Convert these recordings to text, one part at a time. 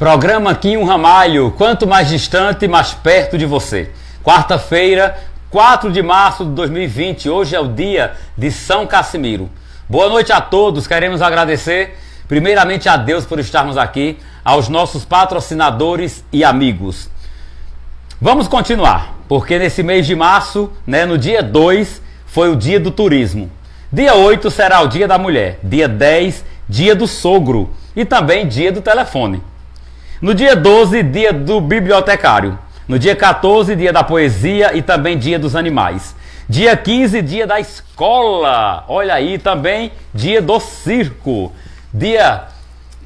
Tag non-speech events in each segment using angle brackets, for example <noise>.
Programa Quinho Ramalho, quanto mais distante, mais perto de você. Quarta-feira, 4 de março de 2020, hoje é o dia de São Casimiro. Boa noite a todos, queremos agradecer primeiramente a Deus por estarmos aqui, aos nossos patrocinadores e amigos. Vamos continuar, porque nesse mês de março, né, no dia 2, foi o dia do turismo. Dia 8 será o dia da mulher, dia 10, dia do sogro e também dia do telefone. No dia 12, dia do bibliotecário. No dia 14, dia da poesia e também dia dos animais. Dia 15, dia da escola. Olha aí também, dia do circo. Dia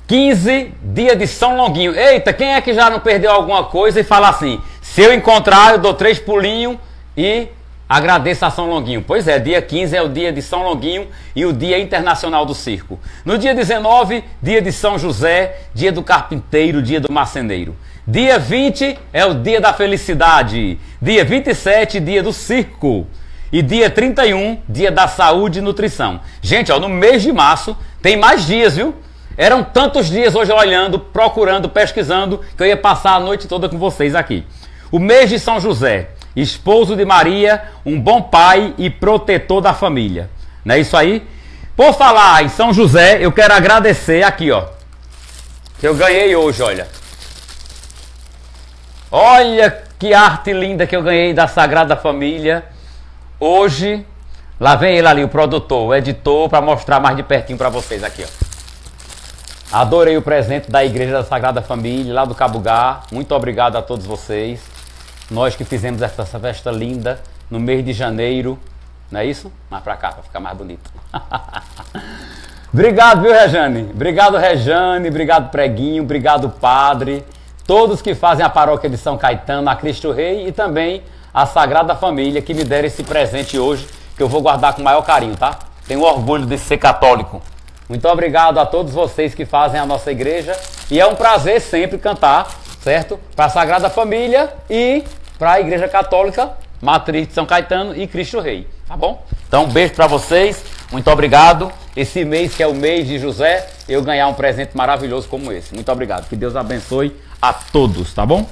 15, dia de São Longuinho. Eita, quem é que já não perdeu alguma coisa e fala assim: se eu encontrar, eu dou três pulinhos e Agradeça a São Longuinho. Pois é, dia 15 é o dia de São Longuinho e o Dia Internacional do Circo. No dia 19, dia de São José, dia do carpinteiro, dia do marceneiro. Dia 20 é o dia da felicidade. Dia 27, dia do circo. E dia 31, dia da saúde e nutrição. Gente, ó, no mês de março tem mais dias, viu? Eram tantos dias hoje olhando, procurando, pesquisando, que eu ia passar a noite toda com vocês aqui. O mês de São José esposo de Maria, um bom pai e protetor da família. Não é isso aí? Por falar em São José, eu quero agradecer aqui, ó. Que eu ganhei hoje, olha. Olha que arte linda que eu ganhei da Sagrada Família. Hoje, lá vem ele ali, o produtor, o editor, para mostrar mais de pertinho para vocês aqui, ó. Adorei o presente da Igreja da Sagrada Família, lá do Cabugá. Muito obrigado a todos vocês. Nós que fizemos essa festa linda no mês de janeiro, não é isso? Mais pra cá, pra ficar mais bonito. <laughs> obrigado, viu, Rejane? Obrigado, Rejane. Obrigado, Preguinho. Obrigado, Padre. Todos que fazem a paróquia de São Caetano, a Cristo Rei e também a Sagrada Família que me deram esse presente hoje, que eu vou guardar com o maior carinho, tá? Tenho orgulho de ser católico. Muito obrigado a todos vocês que fazem a nossa igreja e é um prazer sempre cantar certo? Para a Sagrada Família e para a Igreja Católica Matriz de São Caetano e Cristo Rei, tá bom? Então, um beijo para vocês, muito obrigado. Esse mês que é o mês de José, eu ganhar um presente maravilhoso como esse. Muito obrigado. Que Deus abençoe a todos, tá bom?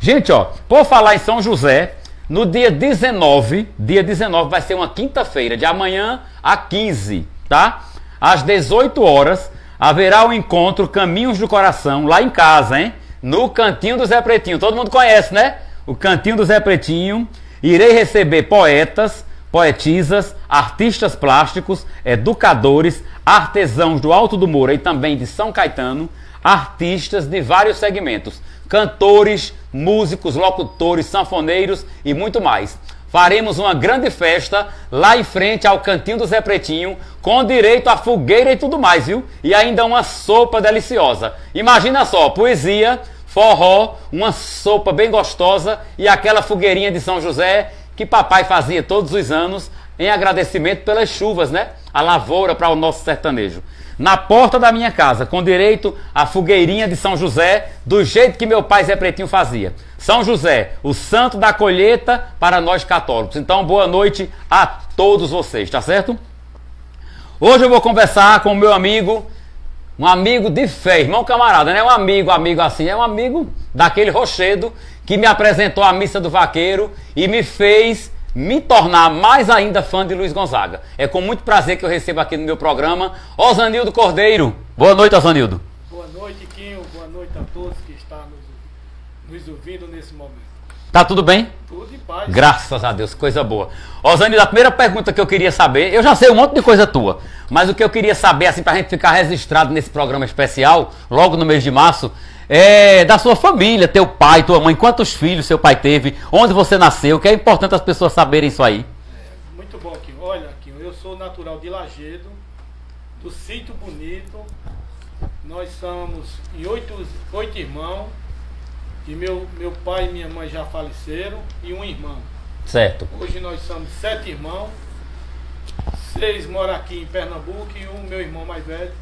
Gente, ó, por falar em São José, no dia 19, dia 19 vai ser uma quinta-feira, de amanhã a 15, tá? Às 18 horas haverá o um encontro Caminhos do Coração lá em casa, hein? No Cantinho do Zé Pretinho. Todo mundo conhece, né? O Cantinho do Zé Pretinho. Irei receber poetas, poetisas, artistas plásticos, educadores, artesãos do Alto do Moura e também de São Caetano, artistas de vários segmentos, cantores, músicos, locutores, sanfoneiros e muito mais faremos uma grande festa lá em frente ao Cantinho do Zé Pretinho, com direito a fogueira e tudo mais, viu? E ainda uma sopa deliciosa. Imagina só, poesia, forró, uma sopa bem gostosa e aquela fogueirinha de São José que papai fazia todos os anos em agradecimento pelas chuvas, né? A lavoura para o nosso sertanejo. Na porta da minha casa, com direito à fogueirinha de São José, do jeito que meu pai Zé Pretinho fazia. São José, o santo da colheita para nós católicos. Então, boa noite a todos vocês, tá certo? Hoje eu vou conversar com o meu amigo um amigo de fé, irmão camarada, não é um amigo, amigo assim, é um amigo daquele rochedo que me apresentou a missa do vaqueiro e me fez me tornar mais ainda fã de Luiz Gonzaga. É com muito prazer que eu recebo aqui no meu programa Osanildo Cordeiro. Boa noite, Osanildo. Boa noite, Quinho. Boa noite a todos que estão nos, nos ouvindo nesse momento. Tá tudo bem? Tudo em paz. Graças a Deus, coisa boa. Osânio, a primeira pergunta que eu queria saber, eu já sei um monte de coisa tua, mas o que eu queria saber, assim, pra gente ficar registrado nesse programa especial, logo no mês de março, é da sua família, teu pai, tua mãe, quantos filhos seu pai teve, onde você nasceu, que é importante as pessoas saberem isso aí. É, muito bom, Kim. Olha, Kim, eu sou natural de Lagedo, do Sítio Bonito. Nós somos oito, oito irmãos e meu, meu pai e minha mãe já faleceram e um irmão. Certo. Hoje nós somos sete irmãos. Seis moram aqui em Pernambuco e um meu irmão mais velho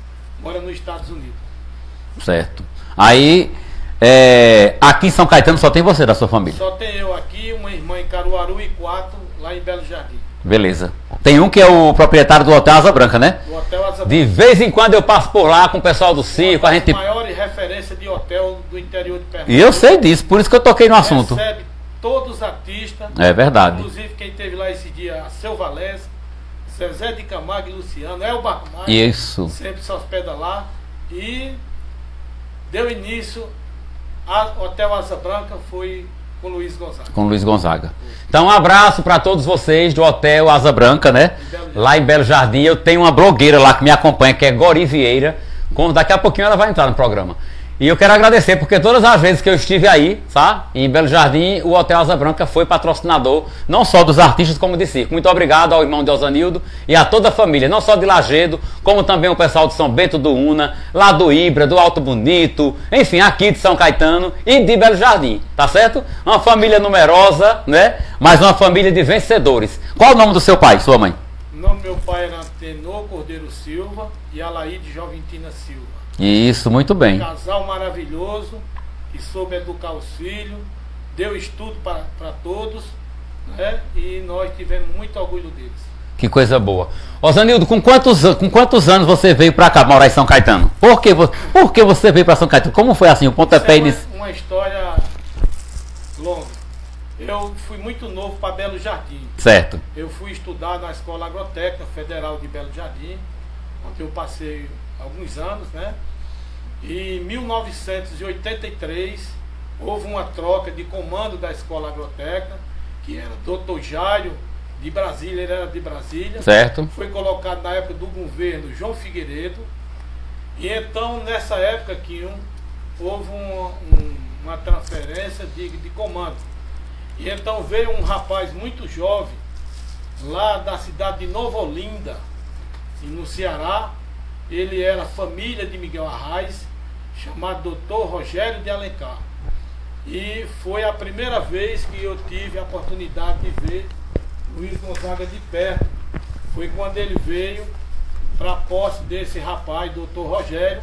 mora nos Estados Unidos. Certo. Aí, é, aqui em São Caetano só tem você da sua família? Só tem eu aqui, uma irmã em Caruaru e quatro lá em Belo Jardim. Beleza. Tem um que é o proprietário do Hotel Asa Branca, né? O Hotel Asa Branca. De vez em quando eu passo por lá com o pessoal do circo, a gente referência de hotel do interior de Pernambuco. E eu sei disso, por isso que eu toquei no assunto. Recebe todos os artistas. É verdade. Inclusive quem teve lá esse dia, Seu Valença, Zezé de Camargo e Luciano, Elba Maia. Isso. Sempre se hospeda lá. E deu início ao Hotel Asa Branca, foi com Luiz Gonzaga. Com Luiz Gonzaga. Então, um abraço para todos vocês do Hotel Asa Branca, né? Lá em Belo Jardim. Eu tenho uma blogueira lá que me acompanha, que é Gori Vieira. Daqui a pouquinho ela vai entrar no programa. E eu quero agradecer, porque todas as vezes que eu estive aí, tá? Em Belo Jardim, o Hotel Asa Branca foi patrocinador, não só dos artistas, como de circo. Muito obrigado ao irmão de Osanildo e a toda a família, não só de Lagedo, como também o pessoal de São Bento do Una, lá do Ibra, do Alto Bonito, enfim, aqui de São Caetano e de Belo Jardim, tá certo? Uma família numerosa, né? Mas uma família de vencedores. Qual o nome do seu pai, sua mãe? O nome do meu pai era Tenor Cordeiro Silva e Alaide Joventina Silva. Isso, muito bem. Um casal maravilhoso que soube educar os filhos, deu estudo para todos, né? E nós tivemos muito orgulho deles. Que coisa boa. Osanildo, com quantos, com quantos anos você veio para cá, morar em São Caetano? Por que, por que você veio para São Caetano? Como foi assim, o pontapé inicial? É uma, uma história longa. Eu fui muito novo para Belo Jardim. Certo. Eu fui estudar na Escola Agrotécnica Federal de Belo Jardim, onde eu passei alguns anos, né? E em 1983 houve uma troca de comando da escola agrotécnica, que era Dr. Jairo de Brasília, ele era de Brasília. Certo. Foi colocado na época do governo João Figueiredo. E então, nessa época que um, houve um, um, uma transferência de, de comando. E então veio um rapaz muito jovem, lá da cidade de Nova Olinda, no Ceará, ele era família de Miguel Arraes, chamado Dr. Rogério de Alencar. E foi a primeira vez que eu tive a oportunidade de ver Luiz Gonzaga de perto. Foi quando ele veio para a posse desse rapaz, Dr. Rogério,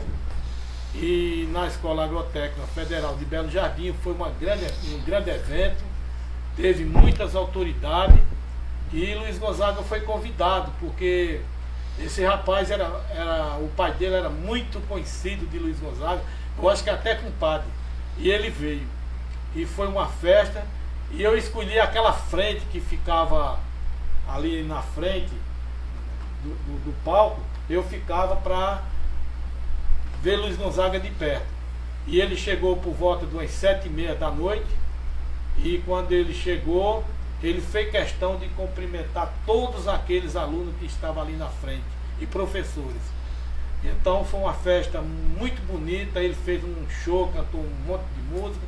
e na Escola Agrotécnica Federal de Belo Jardim foi uma grande, um grande evento, teve muitas autoridades e Luiz Gonzaga foi convidado, porque esse rapaz era, era. O pai dele era muito conhecido de Luiz Gonzaga, eu acho que até com padre. E ele veio. E foi uma festa. E eu escolhi aquela frente que ficava ali na frente do, do, do palco. Eu ficava para ver Luiz Gonzaga de perto. E ele chegou por volta de umas sete e meia da noite. E quando ele chegou, ele fez questão de cumprimentar todos aqueles alunos que estavam ali na frente e professores. Então foi uma festa muito bonita, ele fez um show, cantou um monte de música,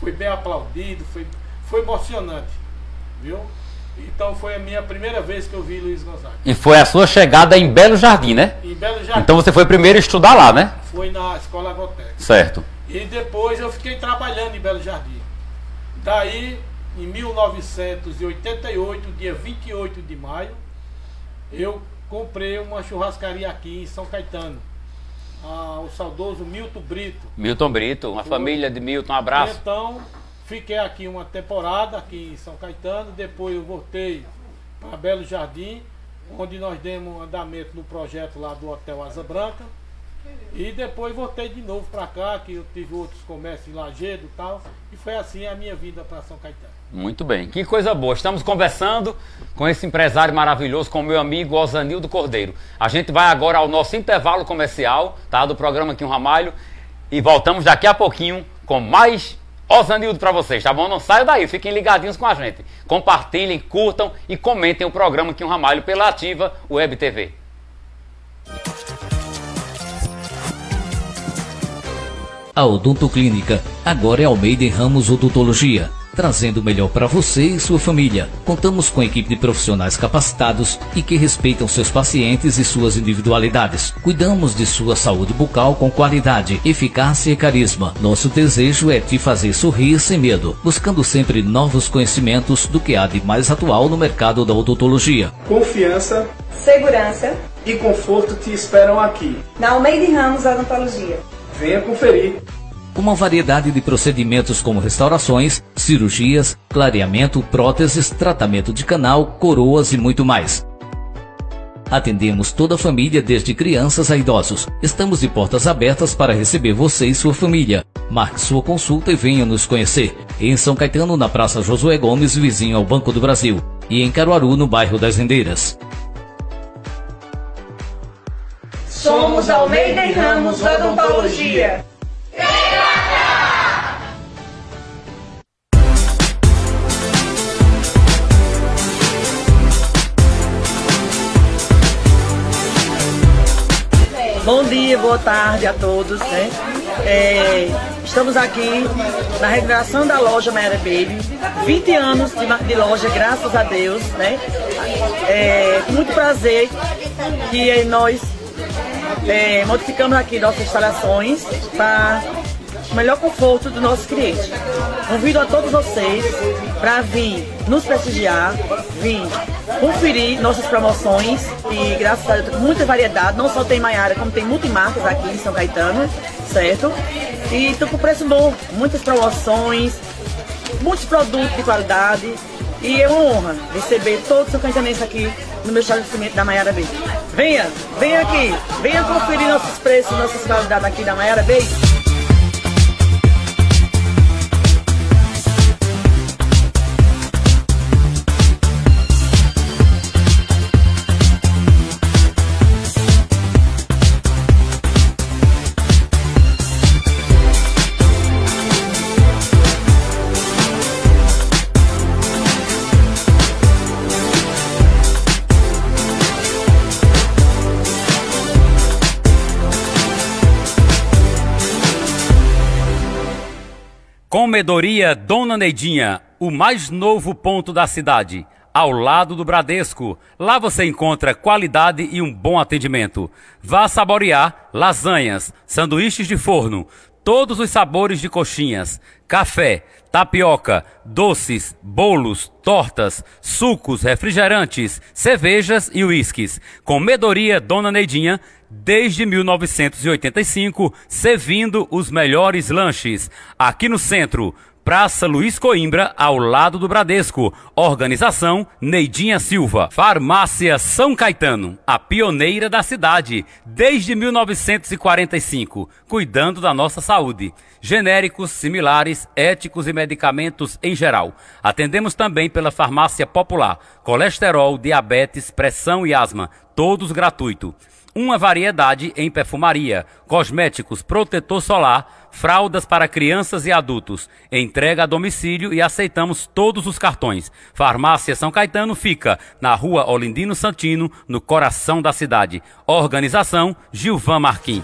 foi bem aplaudido, foi, foi emocionante, viu? Então foi a minha primeira vez que eu vi Luiz Gonzaga. E foi a sua chegada em Belo Jardim, né? Em Belo Jardim. Então você foi primeiro estudar lá, né? Foi na escola agrotécnica. Certo. E depois eu fiquei trabalhando em Belo Jardim. Daí em 1988, dia 28 de maio, eu comprei uma churrascaria aqui em São Caetano. Ah, o saudoso Milton Brito. Milton Brito, uma Foi. família de Milton, um abraço. Então, fiquei aqui uma temporada aqui em São Caetano, depois eu voltei para Belo Jardim, onde nós demos andamento no projeto lá do Hotel Asa Branca. E depois voltei de novo para cá, que eu tive outros comércios em Lagedo e tal. E foi assim a minha vinda para São Caetano. Muito bem, que coisa boa. Estamos conversando com esse empresário maravilhoso, com o meu amigo Osanildo Cordeiro. A gente vai agora ao nosso intervalo comercial, tá? Do programa aqui um Ramalho. E voltamos daqui a pouquinho com mais Osanildo para vocês, tá bom? Não saiam daí, fiquem ligadinhos com a gente. Compartilhem, curtam e comentem o programa aqui um Ramalho pela Ativa Web TV. A Odonto Clínica agora é Almeida em Ramos Odontologia trazendo o melhor para você e sua família. Contamos com equipe de profissionais capacitados e que respeitam seus pacientes e suas individualidades. Cuidamos de sua saúde bucal com qualidade, eficácia e carisma. Nosso desejo é te fazer sorrir sem medo, buscando sempre novos conhecimentos do que há de mais atual no mercado da odontologia. Confiança, segurança e conforto te esperam aqui. Na Almeida Ramos Odontologia. Venha conferir uma variedade de procedimentos como restaurações, cirurgias, clareamento, próteses, tratamento de canal, coroas e muito mais. Atendemos toda a família, desde crianças a idosos. Estamos de portas abertas para receber você e sua família. Marque sua consulta e venha nos conhecer. Em São Caetano, na Praça Josué Gomes, vizinho ao Banco do Brasil. E em Caruaru, no bairro das Rendeiras. Somos Almeida e Ramos Odontologia. Bom dia, boa tarde a todos. Né? É, estamos aqui na renovação da loja Mera Baby. 20 anos de, de loja, graças a Deus. Né? É, muito prazer que nós é, modificamos aqui nossas instalações para o melhor conforto dos nossos clientes. Convido a todos vocês para vir nos prestigiar, vir conferir nossas promoções e graças a Deus muita variedade, não só tem Maiara, como tem multimarcas aqui em São Caetano, certo? E estão com preço bom, muitas promoções, muitos produtos de qualidade e é uma honra receber todos os caetanenses aqui no meu estabelecimento da Maiara B. Venha, venha aqui, venha conferir nossos preços, nossas qualidades aqui da Maiara B. Comedoria Dona Neidinha, o mais novo ponto da cidade, ao lado do Bradesco. Lá você encontra qualidade e um bom atendimento. Vá saborear lasanhas, sanduíches de forno, todos os sabores de coxinhas, café, tapioca, doces, bolos, tortas, sucos, refrigerantes, cervejas e uísques. Comedoria Dona Neidinha desde 1985, servindo os melhores lanches. Aqui no centro, Praça Luiz Coimbra, ao lado do Bradesco. Organização Neidinha Silva. Farmácia São Caetano, a pioneira da cidade, desde 1945, cuidando da nossa saúde. Genéricos, similares, éticos e medicamentos em geral. Atendemos também pela farmácia popular. Colesterol, diabetes, pressão e asma, todos gratuito uma variedade em perfumaria, cosméticos, protetor solar, fraldas para crianças e adultos. Entrega a domicílio e aceitamos todos os cartões. Farmácia São Caetano fica na rua Olindino Santino, no coração da cidade. Organização Gilvan Marquim.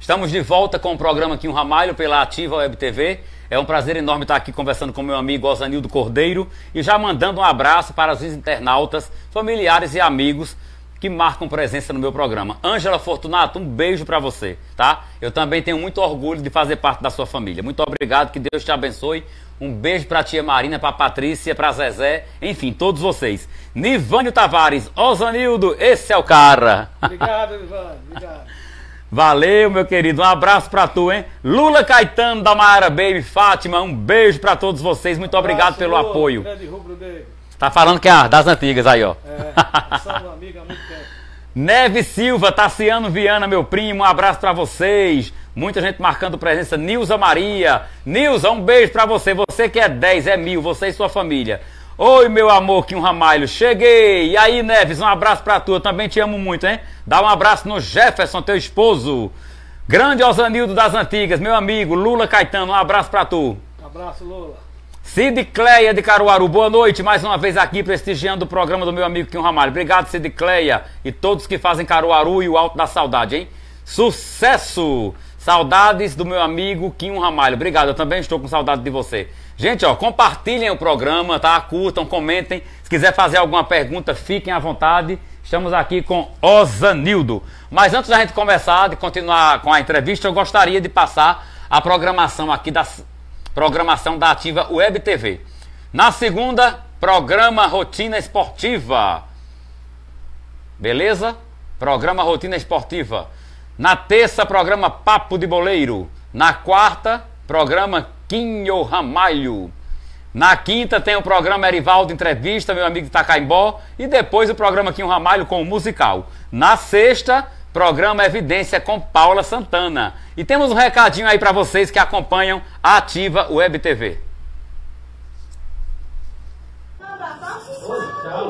Estamos de volta com o programa Quinho Ramalho pela Ativa Web TV. É um prazer enorme estar aqui conversando com meu amigo Osanildo Cordeiro e já mandando um abraço para os internautas, familiares e amigos que marcam presença no meu programa. Ângela Fortunato, um beijo para você, tá? Eu também tenho muito orgulho de fazer parte da sua família. Muito obrigado, que Deus te abençoe. Um beijo para tia Marina, para Patrícia, para Zezé, enfim, todos vocês. Nivânio Tavares, Osanildo, esse é o cara. Obrigado, Nivânio, obrigado. Valeu, meu querido. Um abraço pra tu, hein? Lula Caetano da Mara Baby, Fátima, um beijo pra todos vocês. Muito obrigado pelo Lula, apoio. Tá falando que é das antigas aí, ó. É, somos amigos há muito tempo. <laughs> Neve Silva, Tassiano Viana, meu primo, um abraço pra vocês. Muita gente marcando presença. Nilza Maria. Nilza, um beijo pra você. Você que é 10, é mil, você e sua família. Oi, meu amor, Kim Ramalho, cheguei! E aí, Neves, um abraço pra tu, eu também te amo muito, hein? Dá um abraço no Jefferson, teu esposo. Grande Osanildo das Antigas, meu amigo, Lula Caetano, um abraço pra tu. Um abraço, Lula. Cid Cleia de Caruaru, boa noite, mais uma vez aqui prestigiando o programa do meu amigo Kim Ramalho. Obrigado, Cid Cleia, e todos que fazem Caruaru e o Alto da Saudade, hein? Sucesso! Saudades do meu amigo Kim Ramalho. Obrigado, eu também estou com saudade de você. Gente, ó, compartilhem o programa, tá? Curtam, comentem. Se quiser fazer alguma pergunta, fiquem à vontade. Estamos aqui com Osanildo. Mas antes da gente começar, de continuar com a entrevista, eu gostaria de passar a programação aqui da programação da Ativa Web TV. Na segunda, programa Rotina Esportiva. Beleza? Programa Rotina Esportiva. Na terça, programa Papo de Boleiro. Na quarta, programa Quinho Ramalho. Na quinta tem o programa Erivaldo Entrevista, meu amigo de Itacaimbó. E depois o programa Quinho Ramalho com o musical. Na sexta, programa Evidência com Paula Santana. E temos um recadinho aí para vocês que acompanham a Ativa Web TV.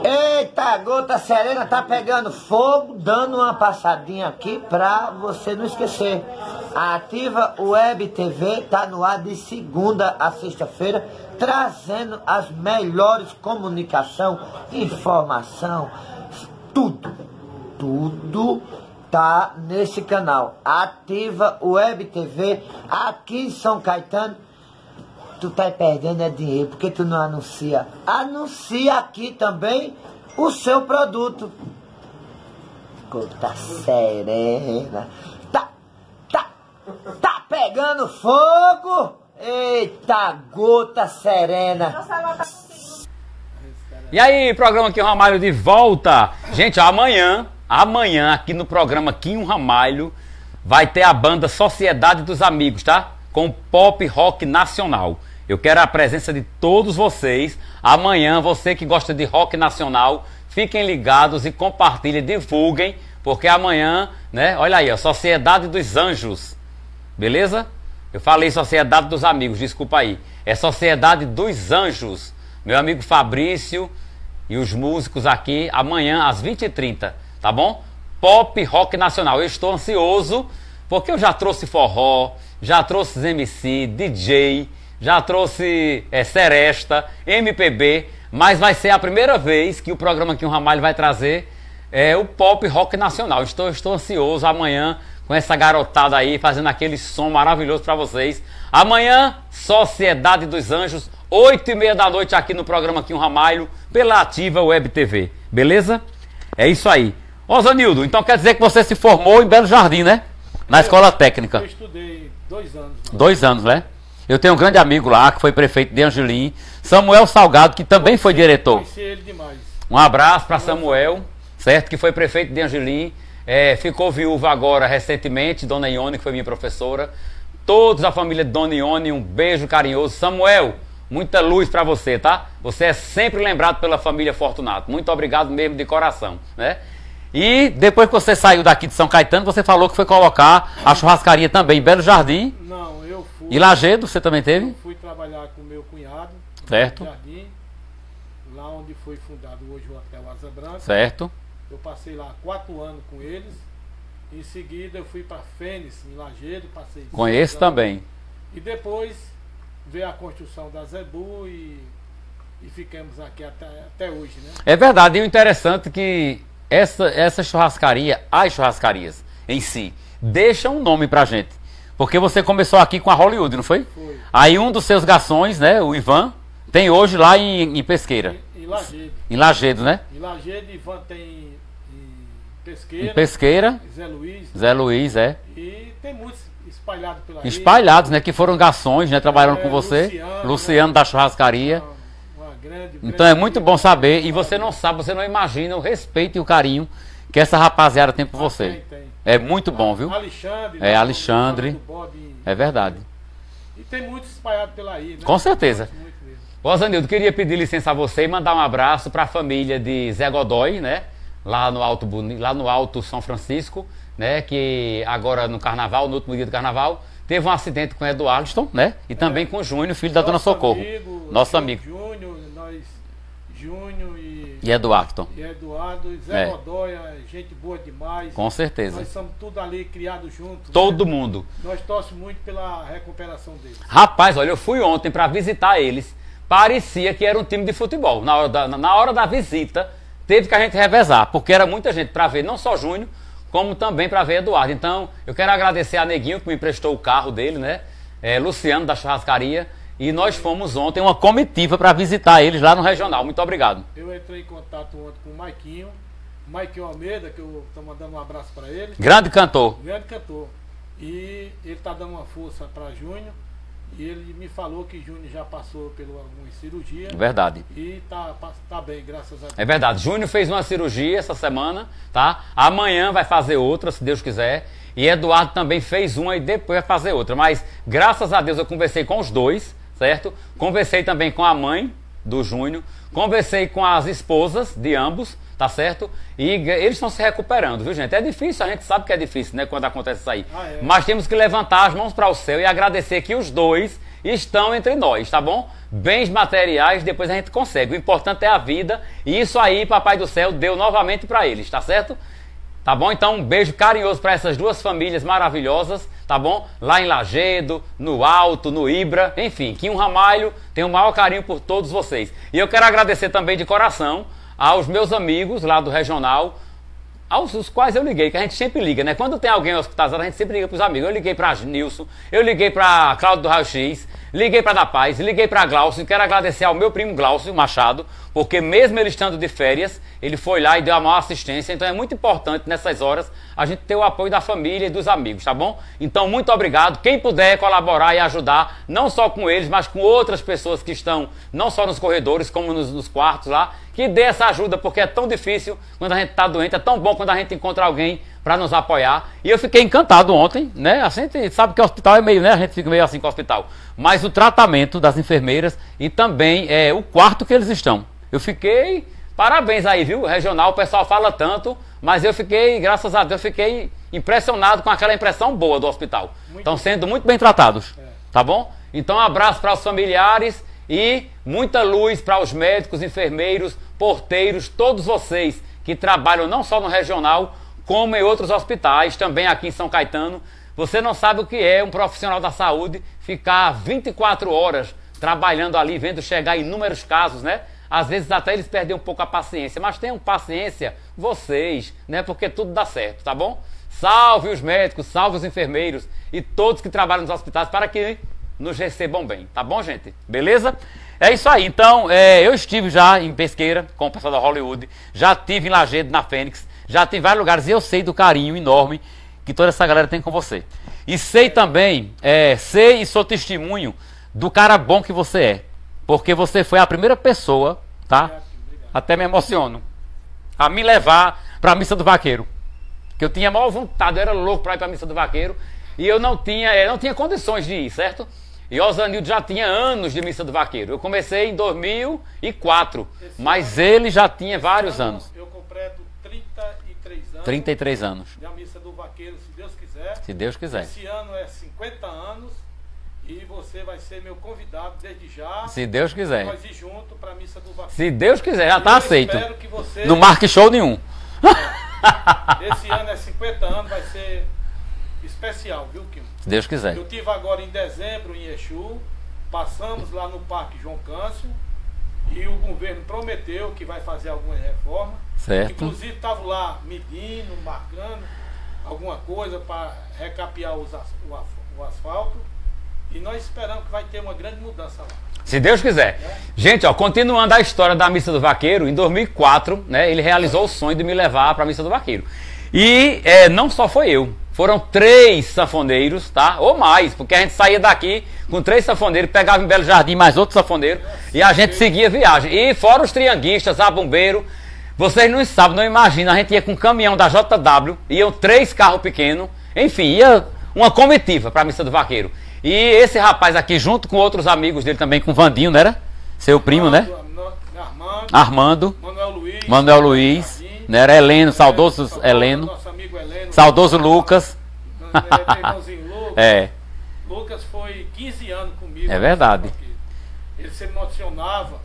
Eita, gota serena tá pegando fogo, dando uma passadinha aqui pra você não esquecer. A Ativa Web TV tá no ar de segunda a sexta-feira, trazendo as melhores comunicação, informação, tudo, tudo tá nesse canal. Ativa Web TV aqui em São Caetano tu tá perdendo é dinheiro, porque tu não anuncia? Anuncia aqui também o seu produto. Gota serena. Tá, tá, tá pegando fogo? Eita, gota serena. E aí, programa Quinho Ramalho de volta. Gente, amanhã, amanhã aqui no programa Quinho Ramalho vai ter a banda Sociedade dos Amigos, tá? Com pop rock nacional. Eu quero a presença de todos vocês. Amanhã, você que gosta de rock nacional, fiquem ligados e compartilhem, divulguem, porque amanhã, né? Olha aí, a Sociedade dos Anjos. Beleza? Eu falei Sociedade dos Amigos, desculpa aí. É Sociedade dos Anjos. Meu amigo Fabrício e os músicos aqui amanhã às 20h30, tá bom? Pop Rock Nacional. Eu estou ansioso porque eu já trouxe forró, já trouxe MC, DJ já trouxe é, Seresta, MPB, mas vai ser a primeira vez que o programa aqui o Ramalho vai trazer é, o pop rock nacional. Estou, estou ansioso amanhã com essa garotada aí fazendo aquele som maravilhoso para vocês. Amanhã, Sociedade dos Anjos, 8 e meia da noite aqui no programa aqui o Ramalho, pela Ativa Web TV. Beleza? É isso aí. Ô Zanildo, então quer dizer que você se formou em Belo Jardim, né? Na eu, escola técnica. Eu estudei dois anos. Né? Dois anos, né? Eu tenho um grande amigo lá, que foi prefeito de Angelim, Samuel Salgado, que também foi diretor. ele demais. Um abraço para Samuel, certo? Que foi prefeito de Angelim, é, ficou viúva agora recentemente, Dona Ione, que foi minha professora. Todos a família de Dona Ione, um beijo carinhoso. Samuel, muita luz para você, tá? Você é sempre lembrado pela família Fortunato. Muito obrigado mesmo de coração, né? E depois que você saiu daqui de São Caetano, você falou que foi colocar a churrascaria também em Belo Jardim. Não, fui. E Lagedo você também teve? Eu fui trabalhar com meu cunhado. Certo. Jardim, lá onde foi fundado hoje o Hotel Asa Branca. Certo. Eu passei lá quatro anos com eles. Em seguida eu fui para Fênix, em Lagedo, passei. Conheço também. E depois veio a construção da Zebu e, e ficamos aqui até, até hoje, né? É verdade, e o interessante é que essa, essa churrascaria, as churrascarias em si, deixam um nome pra gente. Porque você começou aqui com a Hollywood, não foi? Foi. Aí um dos seus garçons, né, o Ivan, tem hoje lá em, em Pesqueira. Em, em Lagedo. Em Lagedo, né? Em Lagedo, Ivan tem em Pesqueira. Em Pesqueira. Zé Luiz. Zé Luiz, é. E tem muitos espalhados pela Espalhados, né? Que foram garçons, né? Trabalhando é, com você. Luciano, Luciano né? da churrascaria. Grande, então é muito bom saber. E você não sabe, você não imagina o respeito e o carinho que essa rapaziada tem por ah, você. Tem, tem. É muito bom, viu? Alexandre. É, Alexandre. É verdade. E tem muitos espalhados pela aí, né? Com certeza. Ô, Zanildo, queria pedir licença a você e mandar um abraço para a família de Zé Godoy, né? Lá no Alto, lá no Alto São Francisco, né? Que agora no carnaval, no último dia do carnaval, teve um acidente com o Eduardo, né? E também é. com o Júnior, filho da Dona Socorro. Amigo, Nosso amigo. Júnior, nós, Júnior e e Eduardo. E Eduardo, Zé é. Rodóia, gente boa demais. Com certeza. Nós somos tudo ali criados juntos. Né? Todo né? mundo. Nós torcemos muito pela recuperação deles. Rapaz, olha, eu fui ontem para visitar eles. Parecia que era um time de futebol. Na hora da, na hora da visita, teve que a gente revezar, porque era muita gente para ver não só Júnior, como também para ver Eduardo. Então, eu quero agradecer a Neguinho que me emprestou o carro dele, né? É, Luciano da churrascaria e nós fomos ontem uma comitiva para visitar eles lá no regional. Muito obrigado. Eu entrei em contato ontem com o Maiquinho, Maiquinho Almeida, que eu estou mandando um abraço para ele. Grande cantor. Grande cantor. E ele está dando uma força para Júnior. E ele me falou que Júnior já passou por alguma cirurgia. Verdade. E tá, tá bem, graças a Deus. É verdade. Júnior fez uma cirurgia essa semana, tá? Amanhã vai fazer outra, se Deus quiser. E Eduardo também fez uma e depois vai fazer outra. Mas graças a Deus eu conversei com os dois certo? Conversei também com a mãe do Júnior, conversei com as esposas de ambos, tá certo? E eles estão se recuperando, viu, gente? É difícil, a gente sabe que é difícil, né, quando acontece isso aí. Ah, é. Mas temos que levantar as mãos para o céu e agradecer que os dois estão entre nós, tá bom? Bens materiais, depois a gente consegue. O importante é a vida, e isso aí, Papai do Céu deu novamente para eles, tá certo? Tá bom? Então, um beijo carinhoso para essas duas famílias maravilhosas, tá bom? Lá em Lagedo, no Alto, no Ibra, enfim, que um Ramalho tem o maior carinho por todos vocês. E eu quero agradecer também de coração aos meus amigos lá do regional, aos os quais eu liguei, que a gente sempre liga, né? Quando tem alguém hospitalizado, a gente sempre liga para os amigos. Eu liguei para Nilson, eu liguei para Cláudio do Raio X, liguei para Da Paz, liguei para Glaucio. Quero agradecer ao meu primo Glaucio Machado, porque mesmo ele estando de férias, ele foi lá e deu a maior assistência. Então é muito importante nessas horas a gente ter o apoio da família e dos amigos, tá bom? Então muito obrigado. Quem puder colaborar e ajudar, não só com eles, mas com outras pessoas que estão não só nos corredores, como nos, nos quartos lá, que dê essa ajuda, porque é tão difícil quando a gente está doente, é tão bom quando a gente encontra alguém para nos apoiar. E eu fiquei encantado ontem, né? A gente sabe que o hospital é meio, né? A gente fica meio assim com o hospital. Mas o tratamento das enfermeiras e também é, o quarto que eles estão. Eu fiquei. Parabéns aí, viu? Regional, o pessoal fala tanto, mas eu fiquei, graças a Deus, fiquei impressionado com aquela impressão boa do hospital. Estão sendo muito bem tratados. Tá bom? Então, um abraço para os familiares e muita luz para os médicos, enfermeiros, porteiros, todos vocês que trabalham não só no regional, como em outros hospitais, também aqui em São Caetano. Você não sabe o que é um profissional da saúde ficar 24 horas trabalhando ali, vendo chegar inúmeros casos, né? Às vezes até eles perdem um pouco a paciência, mas tenham paciência vocês, né? Porque tudo dá certo, tá bom? Salve os médicos, salve os enfermeiros e todos que trabalham nos hospitais para que nos recebam bem, tá bom, gente? Beleza? É isso aí. Então, é, eu estive já em Pesqueira com o pessoal da Hollywood, já estive em Lagedo, na Fênix, já tive em vários lugares e eu sei do carinho enorme que toda essa galera tem com você. E sei também, é, sei e sou testemunho do cara bom que você é. Porque você foi a primeira pessoa, tá? Até me emociono. A me levar para a missa do vaqueiro. Que eu tinha maior vontade, eu era louco para ir para a missa do vaqueiro. E eu não tinha, é, não tinha condições de ir, certo? E Osanildo já tinha anos de missa do vaqueiro. Eu comecei em 2004, mas ele já tinha vários anos. Eu completo 33 anos. 33 anos. Da missa do vaqueiro, se Deus quiser. Se Deus quiser. Esse ano é 50 anos e você vai ser meu convidado desde já. Se Deus quiser. Nós ir junto para a missa do vaqueiro. Se Deus quiser, já está Eu aceito. Espero que você. Não marque show nenhum. Esse ano é 50 anos, vai ser especial, viu, Kim? Se Deus quiser. Eu tive agora em dezembro em Exu, passamos lá no Parque João Câncio e o governo prometeu que vai fazer algumas reformas. Certo. Inclusive estava lá medindo, marcando alguma coisa para recapear os o, o asfalto. E nós esperamos que vai ter uma grande mudança lá. Se Deus quiser. Gente, ó, continuando a história da missa do vaqueiro, em 2004, né, ele realizou o sonho de me levar para a missa do vaqueiro. E é, não só foi eu, foram três sanfoneiros, tá? Ou mais, porque a gente saía daqui com três sanfoneiros, pegava em Belo Jardim mais outro sanfoneiro e a gente seguia a viagem. E fora os trianguistas, a bombeiro, vocês não sabem, não imaginam, a gente ia com um caminhão da JW, iam três carros pequenos, enfim, ia uma comitiva para a missa do vaqueiro. E esse rapaz aqui, junto com outros amigos dele também, com o Vandinho, não era? Seu primo, né? Armando, Armando, Manuel Luiz. Manuel Luiz, né? Era Heleno, saudoso Heleno, amigo Heleno. saudoso Lucas. É, meu irmãozinho <laughs> Lucas. É, Lucas foi 15 anos comigo. É verdade. Ele se emocionava,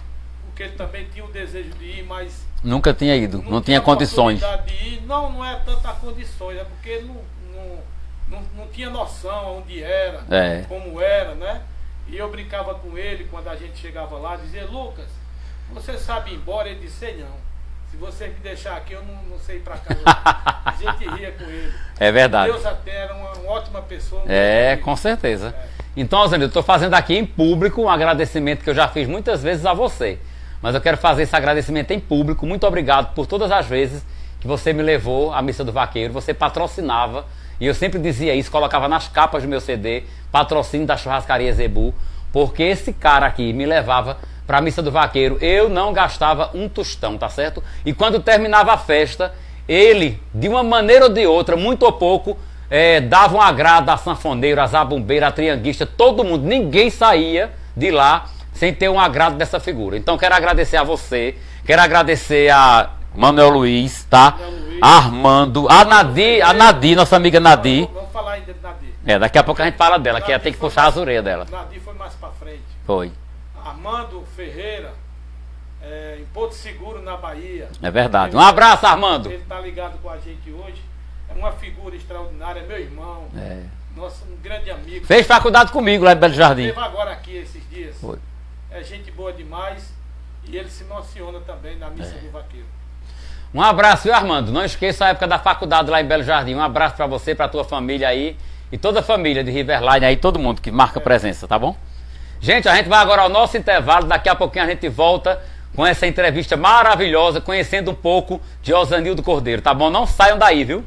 porque ele também tinha o desejo de ir, mas nunca tinha ido, não tinha condições. De ir. Não, não é tanta condições, é porque ele não, não, não, não tinha noção onde era, É. como era, né? E eu brincava com ele quando a gente chegava lá, dizia, Lucas, você sabe ir embora? Ele disse, não. Se você me deixar aqui, eu não, não sei ir pra casa. <laughs> a gente ria com ele. É verdade. Deus até era uma, uma ótima pessoa. um É, com certeza. Então, Osânio, eu estou fazendo aqui em público um agradecimento que eu já fiz muitas vezes a você. Mas eu quero fazer esse agradecimento em público. Muito obrigado por todas as vezes que você me levou à missa do vaqueiro. Você patrocinava, e eu sempre dizia isso, colocava nas capas do meu CD, patrocínio da churrascaria Zebu, porque esse cara aqui me levava para a missa do vaqueiro. Eu não gastava um tostão, tá certo? E quando terminava a festa, ele, de uma maneira ou de outra, muito ou pouco, é, dava um agrado a sanfoneiro, a zabumbeira, a trianguista, todo mundo. Ninguém saía de lá sem ter um agrado dessa figura. Então quero agradecer a você, quero agradecer a Manuel Luiz, tá? Luiz. Armando, a Nadi, a Nadi, nossa amiga Nadi. Vamos, vamos falar ainda de Nadir. É, daqui a pouco a gente fala dela, que ia ter que puxar as orelhas dela. Nadir foi mais pra frente. Foi. Armando Ferreira, é, em Porto Seguro, na Bahia. É verdade. Um abraço, Armando. Ele está ligado com a gente hoje. É uma figura extraordinária, é meu irmão. É. Nosso um grande amigo. Fez faculdade comigo lá em Belo Jardim. Esteve agora aqui esses dias. Foi. É gente boa demais. E ele se emociona também na missa É. do vaqueiro. Um abraço, viu, Armando? Não esqueça a época da faculdade lá em Belo Jardim. Um abraço pra você, pra tua família aí. E toda a família de Riverline aí, todo mundo que marca presença, tá bom? Gente, a gente vai agora ao nosso intervalo. Daqui a pouquinho a gente volta com essa entrevista maravilhosa, conhecendo um pouco de Osanildo Cordeiro, tá bom? Não saiam daí, viu?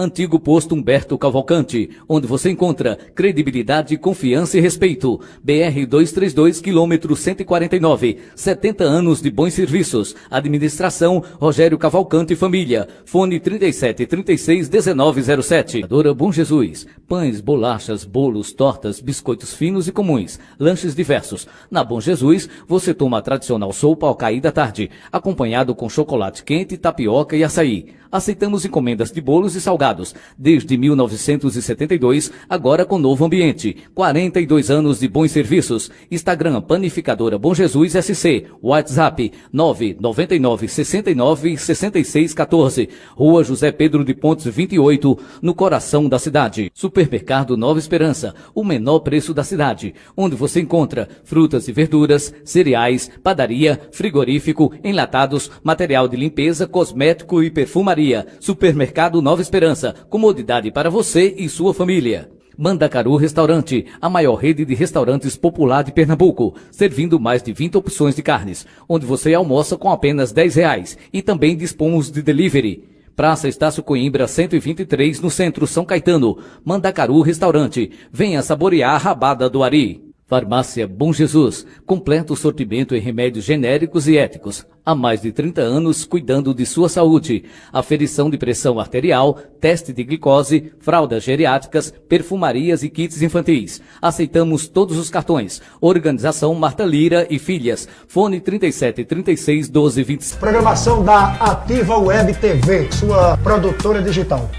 Antigo posto Humberto Cavalcante, onde você encontra credibilidade, confiança e respeito. BR 232, quilômetro 149. 70 anos de bons serviços. Administração Rogério Cavalcante e Família. Fone 37 36 1907. Dora Bom Jesus. Pães, bolachas, bolos, tortas, biscoitos finos e comuns. Lanches diversos. Na Bom Jesus, você toma a tradicional sopa ao cair da tarde, acompanhado com chocolate quente, tapioca e açaí. Aceitamos encomendas de bolos e salgados desde 1972, agora com novo ambiente. 42 anos de bons serviços. Instagram Panificadora Bom Jesus SC. WhatsApp 999 69 66 14. Rua José Pedro de Pontes 28, no coração da cidade. Supermercado Nova Esperança, o menor preço da cidade, onde você encontra frutas e verduras, cereais, padaria, frigorífico, enlatados, material de limpeza, cosmético e perfumaria. Supermercado Nova Esperança, comodidade para você e sua família. Mandacaru Restaurante, a maior rede de restaurantes popular de Pernambuco, servindo mais de 20 opções de carnes, onde você almoça com apenas 10 reais e também dispomos de delivery. Praça Estácio Coimbra 123, no centro São Caetano. Mandacaru Restaurante. Venha saborear a rabada do Ari. Farmácia Bom Jesus. Completo sortimento em remédios genéricos e éticos. Há mais de 30 anos cuidando de sua saúde. Aferição de pressão arterial, teste de glicose, fraldas geriátricas, perfumarias e kits infantis. Aceitamos todos os cartões. Organização Marta Lira e Filhas. Fone 37 36 12 25. Programação da Ativa Web TV, sua produtora digital.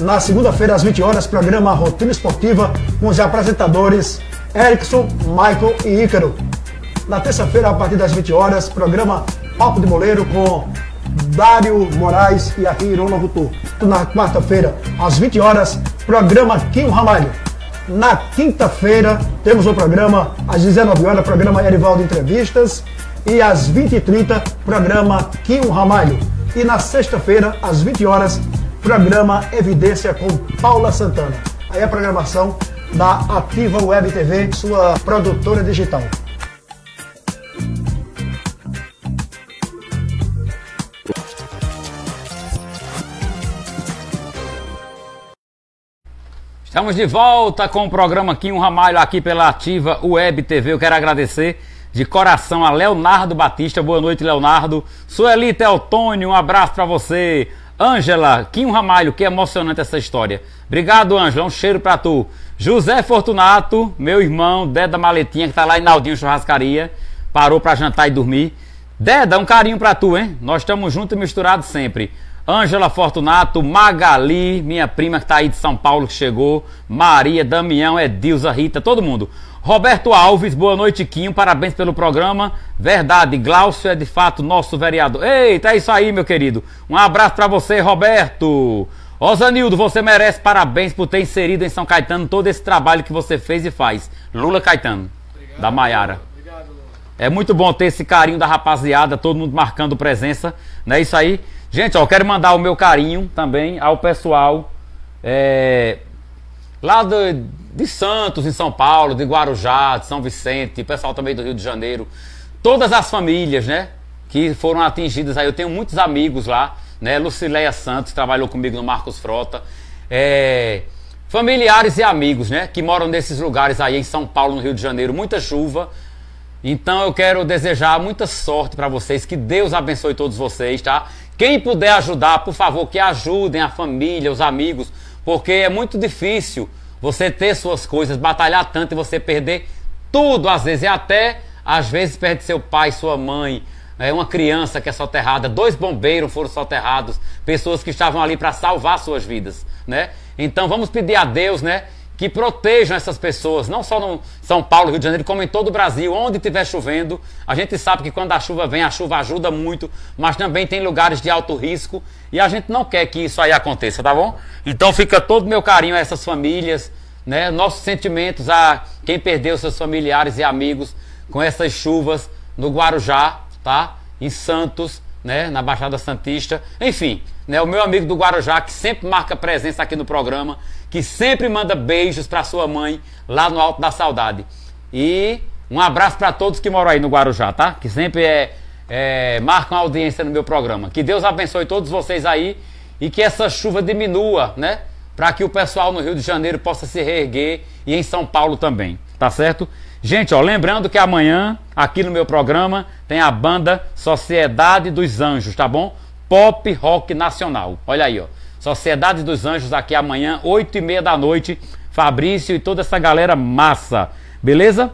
Na segunda-feira, às 20 horas, programa Rotina Esportiva com os apresentadores Erickson, Michael e Ícaro. Na terça-feira, a partir das 20 horas, programa Papo de Moleiro com Dário Moraes e aqui Irona Vutu. Na quarta-feira, às 20 horas, programa Kim Ramalho. Na quinta-feira, temos o programa, às 19 horas, programa Erivaldo Entrevistas. E às 20h30, programa Kim Ramalho. E na sexta-feira, às 20 horas, programa Evidência com Paula Santana. Aí a programação da Ativa Web TV, sua produtora digital. Estamos de volta com o programa Quinho Ramalho aqui pela Ativa Web TV. Eu quero agradecer de coração a Leonardo Batista. Boa noite, Leonardo. Sueli Teotônio, um abraço para você. Ângela, Quinho Ramalho, que emocionante essa história. Obrigado, Ângela. Um cheiro pra tu. José Fortunato, meu irmão, Deda Maletinha, que tá lá em Naldinho Churrascaria. Parou pra jantar e dormir. Deda, um carinho pra tu, hein? Nós estamos juntos e misturados sempre. Ângela Fortunato, Magali, minha prima que tá aí de São Paulo que chegou, Maria, Damião, Edilza, Rita, todo mundo. Roberto Alves, boa noite, Quinho, parabéns pelo programa. Verdade, Glaucio é de fato nosso vereador. Eita, é isso aí, meu querido. Um abraço pra você, Roberto. Osanildo, você merece parabéns por ter inserido em São Caetano todo esse trabalho que você fez e faz. Lula Caetano, da Maiara. Obrigado, Lula. É muito bom ter esse carinho da rapaziada, todo mundo marcando presença, não é isso aí? Gente, ó, eu quero mandar o meu carinho também ao pessoal é, lá do, de Santos, em São Paulo, de Guarujá, de São Vicente, pessoal também do Rio de Janeiro, todas as famílias, né, que foram atingidas aí. Eu tenho muitos amigos lá, né, Lucileia Santos trabalhou comigo no Marcos Frota, é, familiares e amigos, né, que moram nesses lugares aí em São Paulo, no Rio de Janeiro, muita chuva. Então eu quero desejar muita sorte para vocês, que Deus abençoe todos vocês, tá? Quem puder ajudar, por favor, que ajudem a família, os amigos, Porque é muito difícil você ter suas coisas, batalhar tanto e você perder tudo às vezes, e até às vezes perde seu pai, sua mãe, é uma criança que é soterrada, dois bombeiros foram soterrados, pessoas que estavam ali para salvar suas vidas, né? Então vamos pedir a Deus, né, que protejam essas pessoas, não só no São Paulo, Rio de Janeiro, como em todo o Brasil, onde estiver chovendo. A gente sabe que quando a chuva vem, a chuva ajuda muito, mas também tem lugares de alto risco e a gente não quer que isso aí aconteça, tá bom? Então fica todo o meu carinho a essas famílias, né? Nossos sentimentos a quem perdeu seus familiares e amigos com essas chuvas no Guarujá, tá? Em Santos, né? Na Baixada Santista. Enfim, né? O meu amigo do Guarujá, que sempre marca presença aqui no programa, que sempre manda beijos para sua mãe lá no Alto da Saudade. E um abraço para todos que moram aí no Guarujá, tá? Que sempre é, é, marcam audiência no meu programa. Que Deus abençoe todos vocês aí e que essa chuva diminua, né? Para que o pessoal no Rio de Janeiro possa se reerguer e em São Paulo também, tá certo? Gente, ó, lembrando que amanhã, aqui no meu programa, tem a banda Sociedade dos Anjos, tá bom? Pop Rock Nacional. Olha aí, ó. Sociedade dos Anjos aqui amanhã, 8 e meia da noite. Fabrício e toda essa galera massa. Beleza?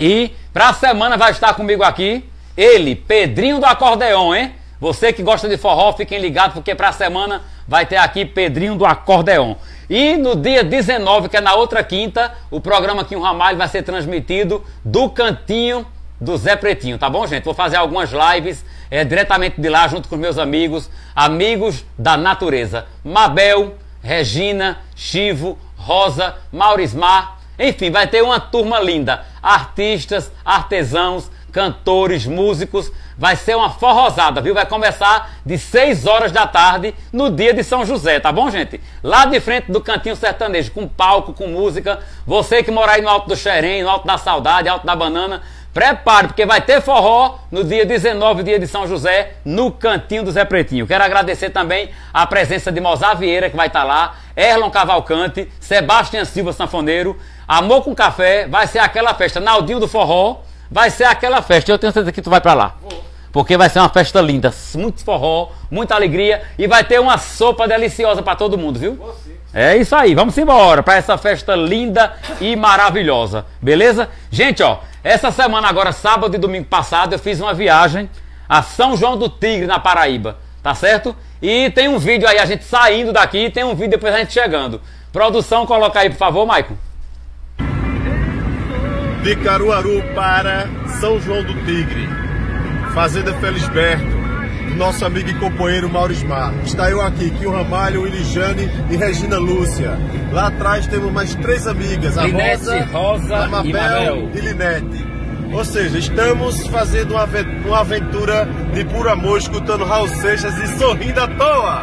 E pra semana vai estar comigo aqui ele, Pedrinho do Acordeon, hein? Você que gosta de forró, fiquem ligados, porque pra semana vai ter aqui Pedrinho do Acordeon. E no dia 19, que é na outra quinta, o programa aqui em Ramalho vai ser transmitido do cantinho do Zé Pretinho, tá bom, gente? Vou fazer algumas lives é, diretamente de lá, junto com meus amigos, amigos da natureza. Mabel, Regina, Chivo, Rosa, Maurismar, enfim, vai ter uma turma linda. Artistas, artesãos, cantores, músicos. Vai ser uma forrosada, viu? Vai começar de 6 horas da tarde no dia de São José, tá bom, gente? Lá de frente do Cantinho Sertanejo, com palco, com música. Você que mora aí no Alto do Xerém, no Alto da Saudade, Alto da Banana, prepare, porque vai ter forró no dia 19, dia de São José, no Cantinho do Zé Pretinho. Quero agradecer também a presença de Mozar Vieira, que vai estar lá, Erlon Cavalcante, Sebastião Silva Sanfoneiro, Amor com Café, vai ser aquela festa, Naldinho do Forró, vai ser aquela festa. Eu tenho certeza que tu vai para lá. Porque vai ser uma festa linda, muito forró, muita alegria e vai ter uma sopa deliciosa para todo mundo, viu? É isso aí, vamos embora para essa festa linda e maravilhosa, beleza? Gente, ó, essa semana agora, sábado e domingo passado, eu fiz uma viagem a São João do Tigre, na Paraíba, tá certo? E tem um vídeo aí, a gente saindo daqui, tem um vídeo depois a gente chegando. Produção, coloca aí, por favor, Maicon. De Caruaru para São João do Tigre, Fazenda Felisberto, nosso amigo e companheiro Maurismar. Está eu aqui, Kio Ramalho, Ilijane e Regina Lúcia. Lá atrás temos mais três amigas, a Linete, Rosa, Rosa a Mabel e Mabel. e Linete. Ou seja, estamos fazendo uma ave- uma aventura de puro amor, escutando Raul Seixas e sorrindo à toa.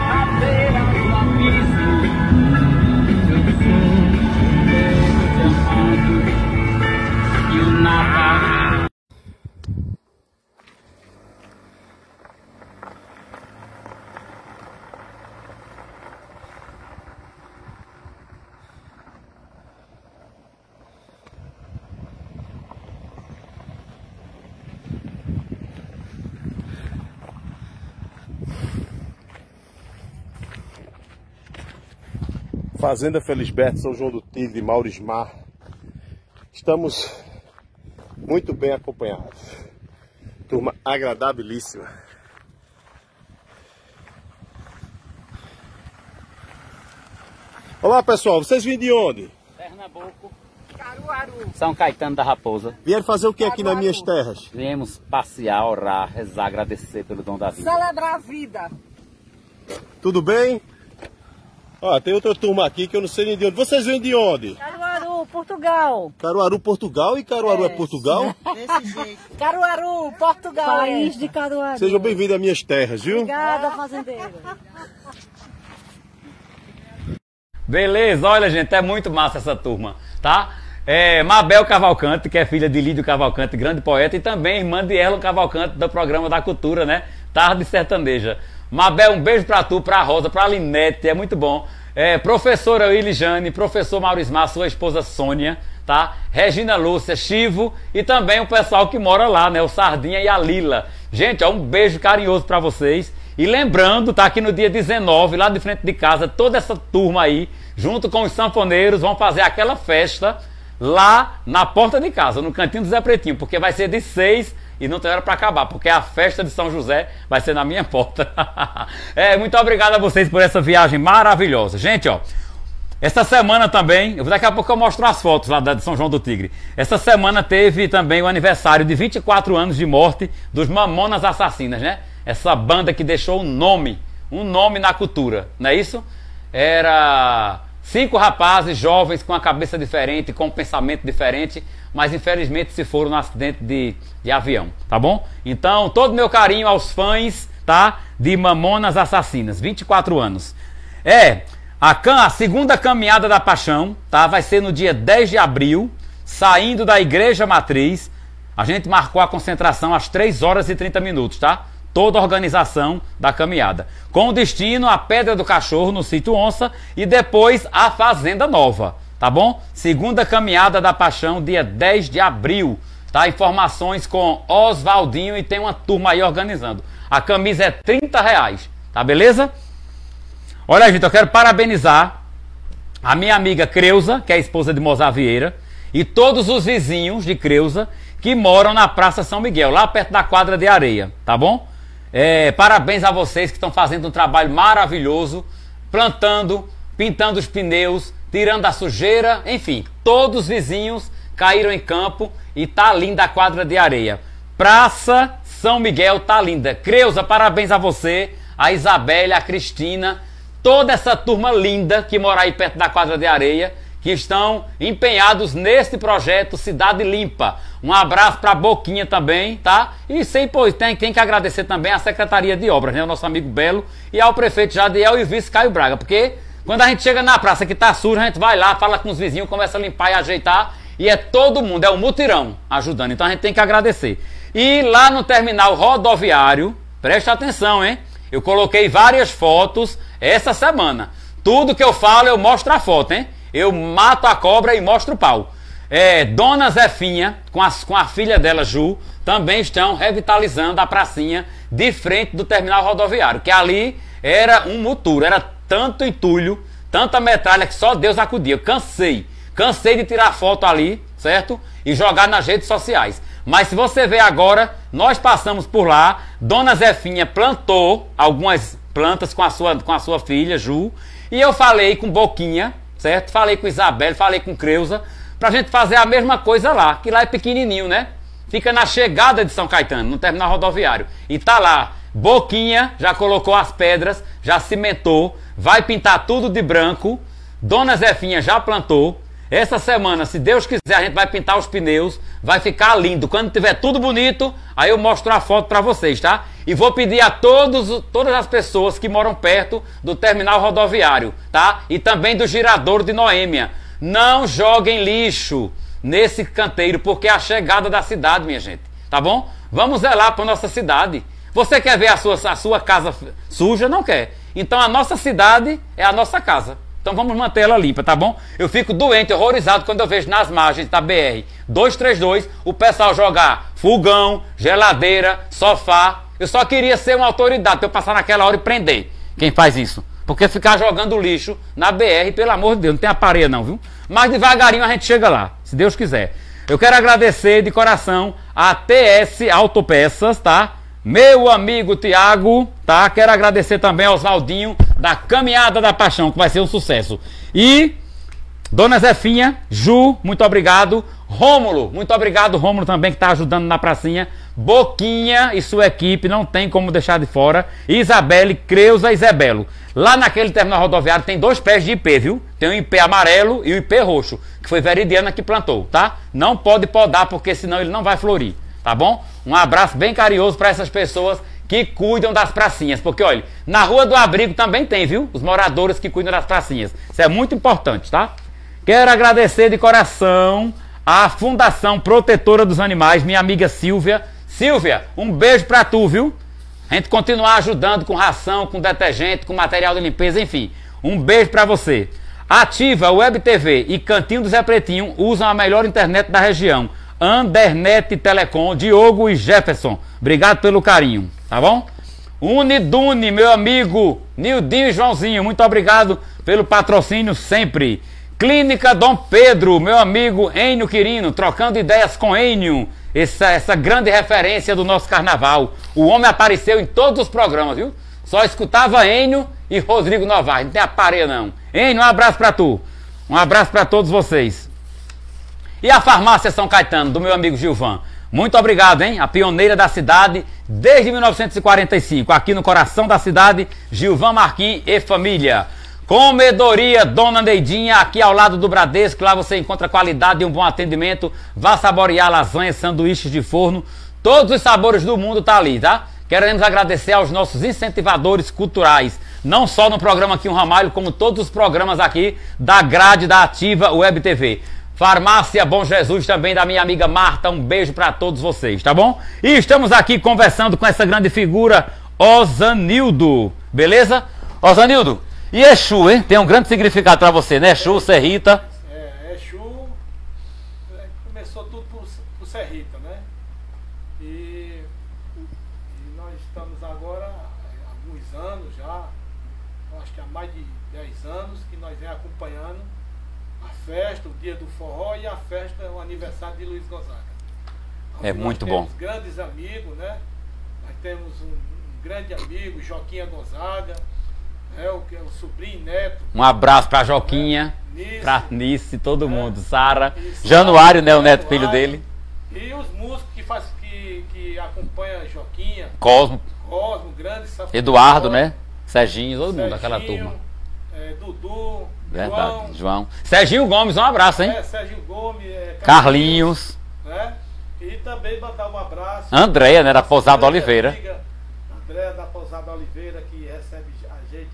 Fazenda Felisberto, São João do Tigre, Maurismar. Estamos muito bem acompanhados. Turma agradabilíssima. Olá pessoal, vocês vêm de onde? Pernambuco. São Caetano da Raposa. Vieram fazer o que aqui nas minhas terras? Viemos passear, orar, rezar, agradecer pelo dom da vida. Celebrar a vida. Tudo bem? Ó, tem outra turma aqui que eu não sei nem de onde. Vocês vêm de onde? Caruaru, Portugal. Caruaru, Portugal e Caruaru é, Portugal? <laughs> Desse jeito. Caruaru, Portugal. País de Caruaru. Sejam bem-vindos às minhas terras, viu? Obrigada, fazendeiro. Beleza, olha gente, é muito massa essa turma, tá? É, Mabel Cavalcante, que é filha de Lídio Cavalcante, grande poeta, e também irmã de Erlon Cavalcante, do programa da Cultura, né? Tarde Sertaneja. Mabel, um beijo pra tu, pra Rosa, pra Linete, é muito bom. É, professora Willy Jane, professor Maurício Mar, sua esposa Sônia, tá? Regina Lúcia, Chivo e também o pessoal que mora lá, né? O Sardinha e a Lila. Gente, ó, um beijo carinhoso para vocês. E lembrando, tá aqui no dia 19, lá de frente de casa, toda essa turma aí, junto com os sanfoneiros, vão fazer aquela festa lá na porta de casa, no cantinho do Zé Pretinho, porque vai ser de 6 e não tem hora para acabar, porque a festa de São José vai ser na minha porta. <laughs> é, muito obrigado a vocês por essa viagem maravilhosa. Gente, ó, essa semana também, daqui a pouco eu mostro as fotos lá de São João do Tigre. Essa semana teve também o aniversário de 24 anos de morte dos Mamonas Assassinas, né? Essa banda que deixou um nome, um nome na cultura, não é isso? Era cinco rapazes jovens com a cabeça diferente, com um pensamento diferente, mas infelizmente se foram no acidente de, de avião, tá bom? Então, todo meu carinho aos fãs, tá? De Mamonas Assassinas, 24 anos. É, a, a, segunda caminhada da paixão, tá? Vai ser no dia 10 de abril, saindo da Igreja Matriz. A gente marcou a concentração às 3 horas e 30 minutos, tá? Toda a organização da caminhada. Com destino à Pedra do Cachorro, no sítio Onça, e depois à Fazenda Nova, tá bom? Segunda caminhada da paixão, dia 10 de abril. Tá? Informações com Oswaldinho e tem uma turma aí organizando. A camisa é 30 reais, tá beleza? Olha, gente, eu quero parabenizar a minha amiga Creuza, que é a esposa de Mozart Vieira, e todos os vizinhos de Creuza que moram na Praça São Miguel, lá perto da quadra de areia, tá bom? É, parabéns a vocês que estão fazendo um trabalho maravilhoso, plantando, pintando os pneus, tirando a sujeira, enfim, todos os vizinhos caíram em campo e tá linda a quadra de areia. Praça São Miguel tá linda. Creuza, parabéns a você, a Isabelle, a Cristina toda essa turma linda que mora aí perto da quadra de areia, que estão empenhados neste projeto Cidade Limpa. Um abraço para Boquinha também, tá? E sem pois tem, tem que agradecer também à Secretaria de Obras, né? O nosso amigo Belo e ao prefeito Jadiel e vice Caio Braga, porque quando a gente chega na praça que tá suja, a gente vai lá, fala com os vizinhos, começa a limpar e ajeitar, e é todo mundo, é um mutirão ajudando. Então a gente tem que agradecer. E lá no terminal rodoviário, preste atenção, hein? Eu coloquei várias fotos essa semana. Tudo que eu falo, eu mostro a foto, hein? Eu mato a cobra e mostro o pau. É, Dona Zefinha, com, as, com a filha dela, Ju, também estão revitalizando a pracinha de frente do terminal rodoviário, que ali era um muturo, era tanto entulho, tanta metralha que só Deus acudia. Cansei, cansei de tirar foto ali, certo? E jogar nas redes sociais. Mas se você ver agora, nós passamos por lá, Dona Zefinha plantou algumas plantas com a sua, com a sua filha, Ju, e eu falei com Boquinha, certo? Falei com Isabel, falei com Creuza, pra gente fazer a mesma coisa lá, que lá é pequenininho, né? Fica na chegada de São Caetano, no terminal rodoviário. E tá lá, Boquinha já colocou as pedras, já cimentou, vai pintar tudo de branco. Dona Zefinha já plantou, essa semana, se Deus quiser, a gente vai pintar os pneus, vai ficar lindo. Quando tiver tudo bonito, aí eu mostro a foto para vocês, tá? E vou pedir a todos, todas as pessoas que moram perto do terminal rodoviário, tá? E também do girador de Noêmia. Não joguem lixo nesse canteiro, porque é a chegada da cidade, minha gente. Tá bom? Vamos zelar para nossa cidade. Você quer ver a sua, a sua casa suja? Não quer. Então a nossa cidade é a nossa casa. Então vamos manter ela limpa, tá bom? Eu fico doente, horrorizado quando eu vejo nas margens da BR 232 o pessoal jogar fogão, geladeira, sofá. Eu só queria ser uma autoridade para eu passar naquela hora e prender quem faz isso. Porque ficar jogando lixo na BR, pelo amor de Deus, não tem aparelho não, viu? Mas devagarinho a gente chega lá, se Deus quiser. Eu quero agradecer de coração a TS Autopeças, tá? Meu amigo Tiago, tá? Quero agradecer também ao Oswaldinho da Caminhada da Paixão, que vai ser um sucesso. E Dona Zefinha, Ju, muito obrigado. Rômulo, muito obrigado, Rômulo também que está ajudando na pracinha. Boquinha e sua equipe, não tem como deixar de fora. Isabelle, Creuza e Zebelo. Lá naquele terminal rodoviário tem dois pés de IP, viu? Tem o IP amarelo e o IP roxo, que foi Veridiana que plantou, tá? Não pode podar, porque senão ele não vai florir, tá bom? Um abraço bem carinhoso para essas pessoas que cuidam das pracinhas. Porque, olha, na Rua do Abrigo também tem, viu? Os moradores que cuidam das pracinhas. Isso é muito importante, tá? Quero agradecer de coração à Fundação Protetora dos Animais, minha amiga Silvia. Silvia, um beijo pra tu, viu? A gente continuar ajudando com ração, com detergente, com material de limpeza, enfim. Um beijo pra você. Ativa, Web TV e Cantinho do Zé Pretinho usam a melhor internet da região. Andernet Telecom, Diogo e Jefferson. Obrigado pelo carinho, tá bom? Unidune, meu amigo Nildinho e Joãozinho, muito obrigado pelo patrocínio sempre. Clínica Dom Pedro, meu amigo Enio Quirino, trocando ideias com Enio, essa, essa grande referência do nosso carnaval. O homem apareceu em todos os programas, viu? Só escutava Enio e Rodrigo Novaes, não tem aparelho não. Enio, um abraço pra tu. Um abraço para todos vocês. E a farmácia São Caetano, do meu amigo Gilvan. Muito obrigado, hein? A pioneira da cidade desde 1945. Aqui no coração da cidade, Gilvan Marquim e família. Comedoria Dona Neidinha, aqui ao lado do Bradesco. Lá você encontra qualidade e um bom atendimento. Vá saborear lasanhas, sanduíches de forno. Todos os sabores do mundo tá ali, tá? Queremos agradecer aos nossos incentivadores culturais. Não só no programa aqui um Ramalho, como todos os programas aqui da grade da Ativa Web TV. Farmácia Bom Jesus também da minha amiga Marta. Um beijo para todos vocês, tá bom? E estamos aqui conversando com essa grande figura, Osanildo. Beleza? Osanildo, e Exu, hein? Tem um grande significado para você, né? Exu, Serrita. É, Exu é, começou tudo por, por Serrita, né? E, e nós estamos agora há alguns anos já, acho que há mais de 10 anos, que nós vem acompanhando a festa, o dia do forró e a festa, o aniversário de Luiz Gonzaga. É Nós muito temos bom. grandes amigos, né? Nós temos um, um grande amigo, Joquinha Gonzaga, é o, é o sobrinho neto. Um abraço pra Joquinha, Nice. pra Nice, todo mundo. Sara. Januário, né? O neto filho dele. E os músicos que, faz, que, que acompanham Joquinha, Cosmo, Cosmo, grande Eduardo, né? Serginho, todo mundo daquela Serginho, turma. é, Dudu, Verdade, João, João. Serginho Gomes, um abraço, hein? é, Sérgio Gomes, é, Carlinhos. né? E também mandar um abraço. Andréia, né? Da Pousada Oliveira. amiga, Andréia da Pousada Oliveira, que recebe a gente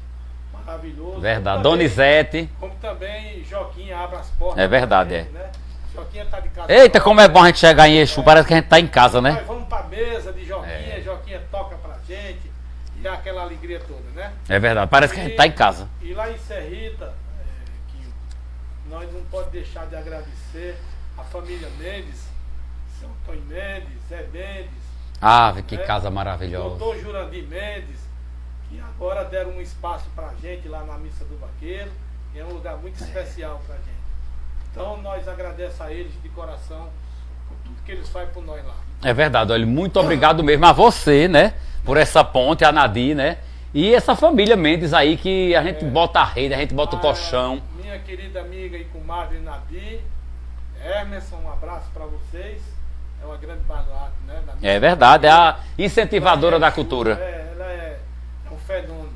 maravilhoso. Verdade. Como também- Donizete. Como também Joquinha abre as portas. É verdade, gente, Né? Joquinha tá de casa. Eita, como é bom a gente chegar em Exu, parece que a gente tá em casa, né? Nós vamos pra mesa de Joquinha, É. Joquinha toca pra gente. E é aquela alegria toda, né? É verdade, parece que a gente tá em casa. E lá em Serrita, é, nós não podemos deixar de agradecer a família Mendes, São Antônio Mendes, Zé Mendes, Ah, que né? casa maravilhosa. Doutor Jurandir Mendes, que agora deram um espaço pra gente lá na Missa do Vaqueiro, e é um lugar muito especial pra gente. Então nós agradecemos a eles de coração por tudo que eles fazem por nós lá. É verdade, olha, muito obrigado mesmo a você, né? Por essa ponte, a Nadir, né? E essa família Mendes aí que a gente bota a rede, a gente bota o A colchão. Minha querida amiga e comadre Nadir, Emerson, um abraço pra vocês. É uma grande barraca, né? É verdade, é a incentivadora é da cultura. É, ela é, é um fenômeno.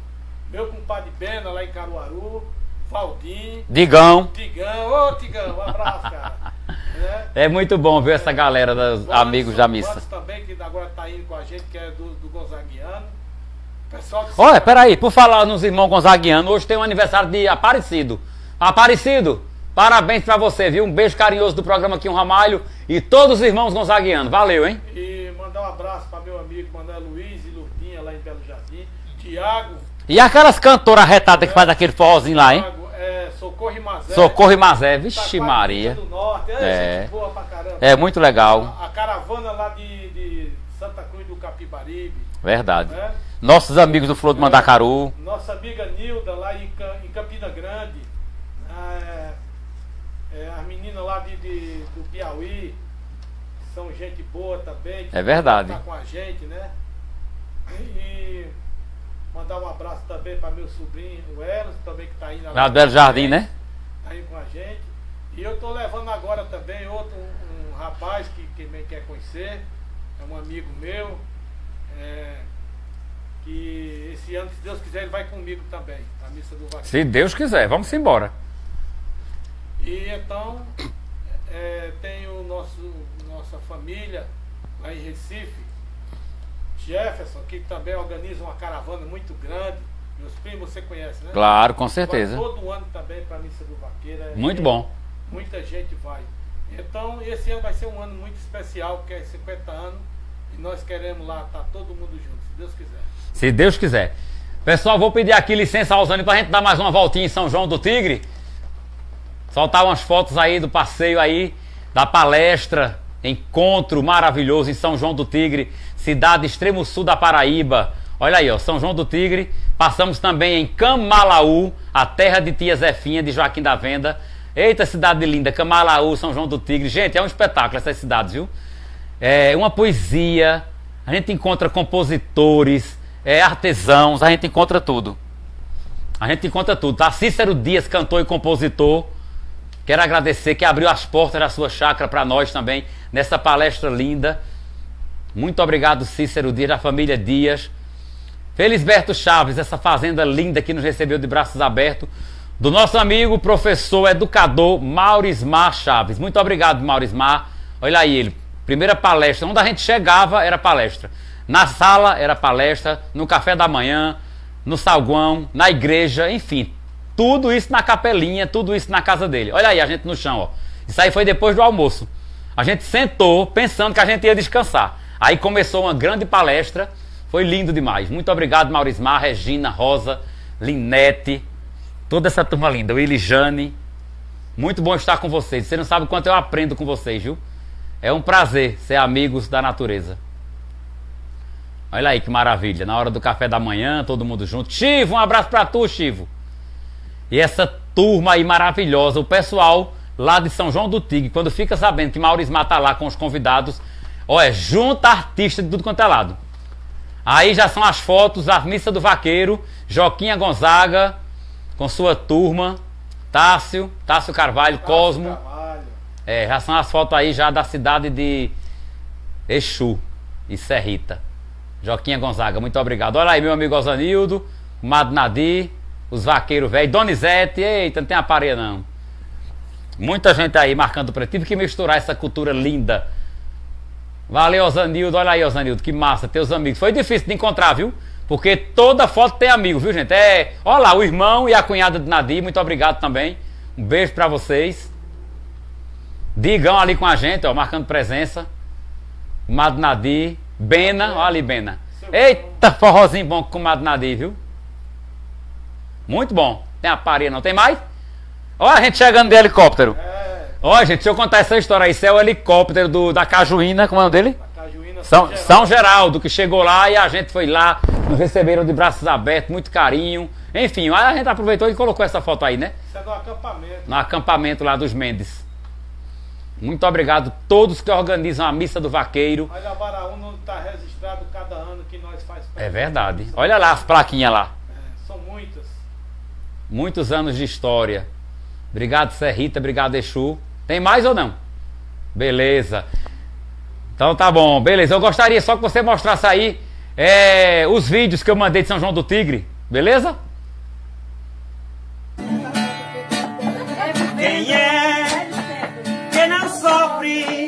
Meu compadre Bena lá em Caruaru, Valdim, Digão. Tigão, ô Tigão, um abraço, cara. <laughs> Né? É muito bom ver essa galera dos amigos da missa. Também, que agora tá indo com a gente, que é do, do Gonzaguiano. Olha, peraí, por falar nos irmãos Gonzaguianos, hoje tem um aniversário de Aparecido. Aparecido, parabéns pra você, viu? Um beijo carinhoso do programa aqui, um Ramalho e todos os irmãos Gonzaguianos. Valeu, hein? E mandar um abraço para meu amigo Manuel Luiz e Lourdinha lá em Belo Jardim. Tiago, E aquelas cantoras retadas que faz aquele forrozinho lá, hein? É, Socorro e Mazé. Socorro e Mazé, vixe Taquaritinga Maria. do Norte. É, É. É muito legal, A, a caravana lá de, de Santa Cruz do Capibaribe. verdade. Né? Nossos amigos do Flor do Mandacaru, Nossa amiga Nilda lá em, Ca- em Campina Grande. É, é, as meninas lá de, de- do Piauí. São gente boa também. É verdade. Tá com a gente, né? E mandar um abraço também para meu sobrinho, o Eros, também que tá aí na lá do Belo Jardim, né? tá aí com a gente. E eu tô levando agora também outro, um, um rapaz que, que também quer conhecer, é um amigo meu, é, que esse ano, se Deus quiser, ele vai comigo também, na missa do Vaqueiro. Se Deus quiser, vamos embora. E então é, tem o nosso, nossa família lá em Recife, Jefferson, que também organiza uma caravana muito grande. Meus primos você conhece, né? Claro, com certeza. Vai todo ano também para a Missa do Vaqueiro. é- Muito bom. Muita gente vai. Então, esse ano vai ser um ano muito especial, porque é 50 anos. E nós queremos lá estar todo mundo junto, se Deus quiser. Se Deus quiser. Pessoal, vou pedir aqui licença ao Zani pra gente dar mais uma voltinha em São João do Tigre. Soltar umas fotos aí do passeio aí, da palestra, encontro maravilhoso em São João do Tigre, cidade extremo sul da Paraíba. Olha aí, ó, São João do Tigre. Passamos também em Camalaú, a terra de tia Zefinha, de Joaquim da Venda. Eita, cidade linda, Camalaú, São João do Tigre. Gente, é um espetáculo essas cidades, viu? É uma poesia, a gente encontra compositores, é, artesãos, a gente encontra tudo. A gente encontra tudo, tá? Cícero Dias, cantor e compositor. Quero agradecer que abriu as portas da sua chácara para nós também, nessa palestra linda. Muito obrigado, Cícero Dias, da família Dias. Felisberto Chaves, essa fazenda linda que nos recebeu de braços abertos. Do nosso amigo, professor, educador Maurismar Chaves. Muito obrigado, Maurismar. Olha aí ele. Primeira palestra. Onde a gente chegava era palestra. Na sala era palestra. No café da manhã. No salguão. Na igreja. Enfim. Tudo isso na capelinha. Tudo isso na casa dele. Olha aí a gente no chão, ó. Isso aí foi depois do almoço. A gente sentou pensando que a gente ia descansar. Aí começou uma grande palestra. Foi lindo demais. Muito obrigado, Maurismar, Regina, Rosa, Linete, toda essa turma linda. Willy Jane. Muito bom estar com vocês. Você não sabe o quanto eu aprendo com vocês, viu? É um prazer ser amigos da natureza. Olha aí que maravilha. Na hora do café da manhã, todo mundo junto. Chivo, um abraço pra tu, Chivo. E essa turma aí maravilhosa, o pessoal lá de São João do Tigre, quando fica sabendo que Maurismar tá lá com os convidados, olha, junta artista de tudo quanto é lado. Aí já são as fotos, a missa do vaqueiro, Joquinha Gonzaga, com sua turma, Tássio, Tássio Carvalho, Cosmo. Carvalho. É, já são as fotos aí já da cidade de Exu e Serrita. Joquinha Gonzaga, muito obrigado. Olha aí, meu amigo Osanildo, Mad Nadir, os vaqueiros velhos, Donizete, eita, não tem aparelho não. Muita gente aí marcando preto. Tive que misturar essa cultura linda. Valeu, Osanildo. Olha aí, Osanildo, que massa, teus amigos. Foi difícil de encontrar, viu? Porque toda foto tem amigo, viu, gente? É, olha lá, o irmão e a cunhada de Nadir, muito obrigado também. Um beijo pra vocês. Digão ali com a gente, ó, marcando presença. Mad Nadir, Bena, olha ali, Bena. Eita, forrozinho bom com o Mad Nadir, viu? Muito bom. Tem a paria, não tem mais? Olha a gente chegando de helicóptero. Olha, gente, deixa eu contar essa história aí. Isso é o helicóptero do, da Cajuína, como é o nome dele? Cajuína, São, Geraldo. São Geraldo, que chegou lá e a gente foi lá, nos receberam de braços abertos, muito carinho. Enfim, a gente aproveitou e colocou essa foto aí, né? Isso é do acampamento. No acampamento lá dos Mendes. Muito obrigado a todos que organizam a missa do vaqueiro. Olha a Baraúna onde está registrado cada ano que nós faz. É verdade. Olha lá as plaquinhas lá. É, são muitas. Muitos anos de história. Obrigado, Serrita. Obrigado, Exu. Tem mais ou não? Beleza. Então tá bom. Beleza. Eu gostaria só que você mostrasse aí é, os vídeos que eu mandei de São João do Tigre. Beleza? Quem é sofre?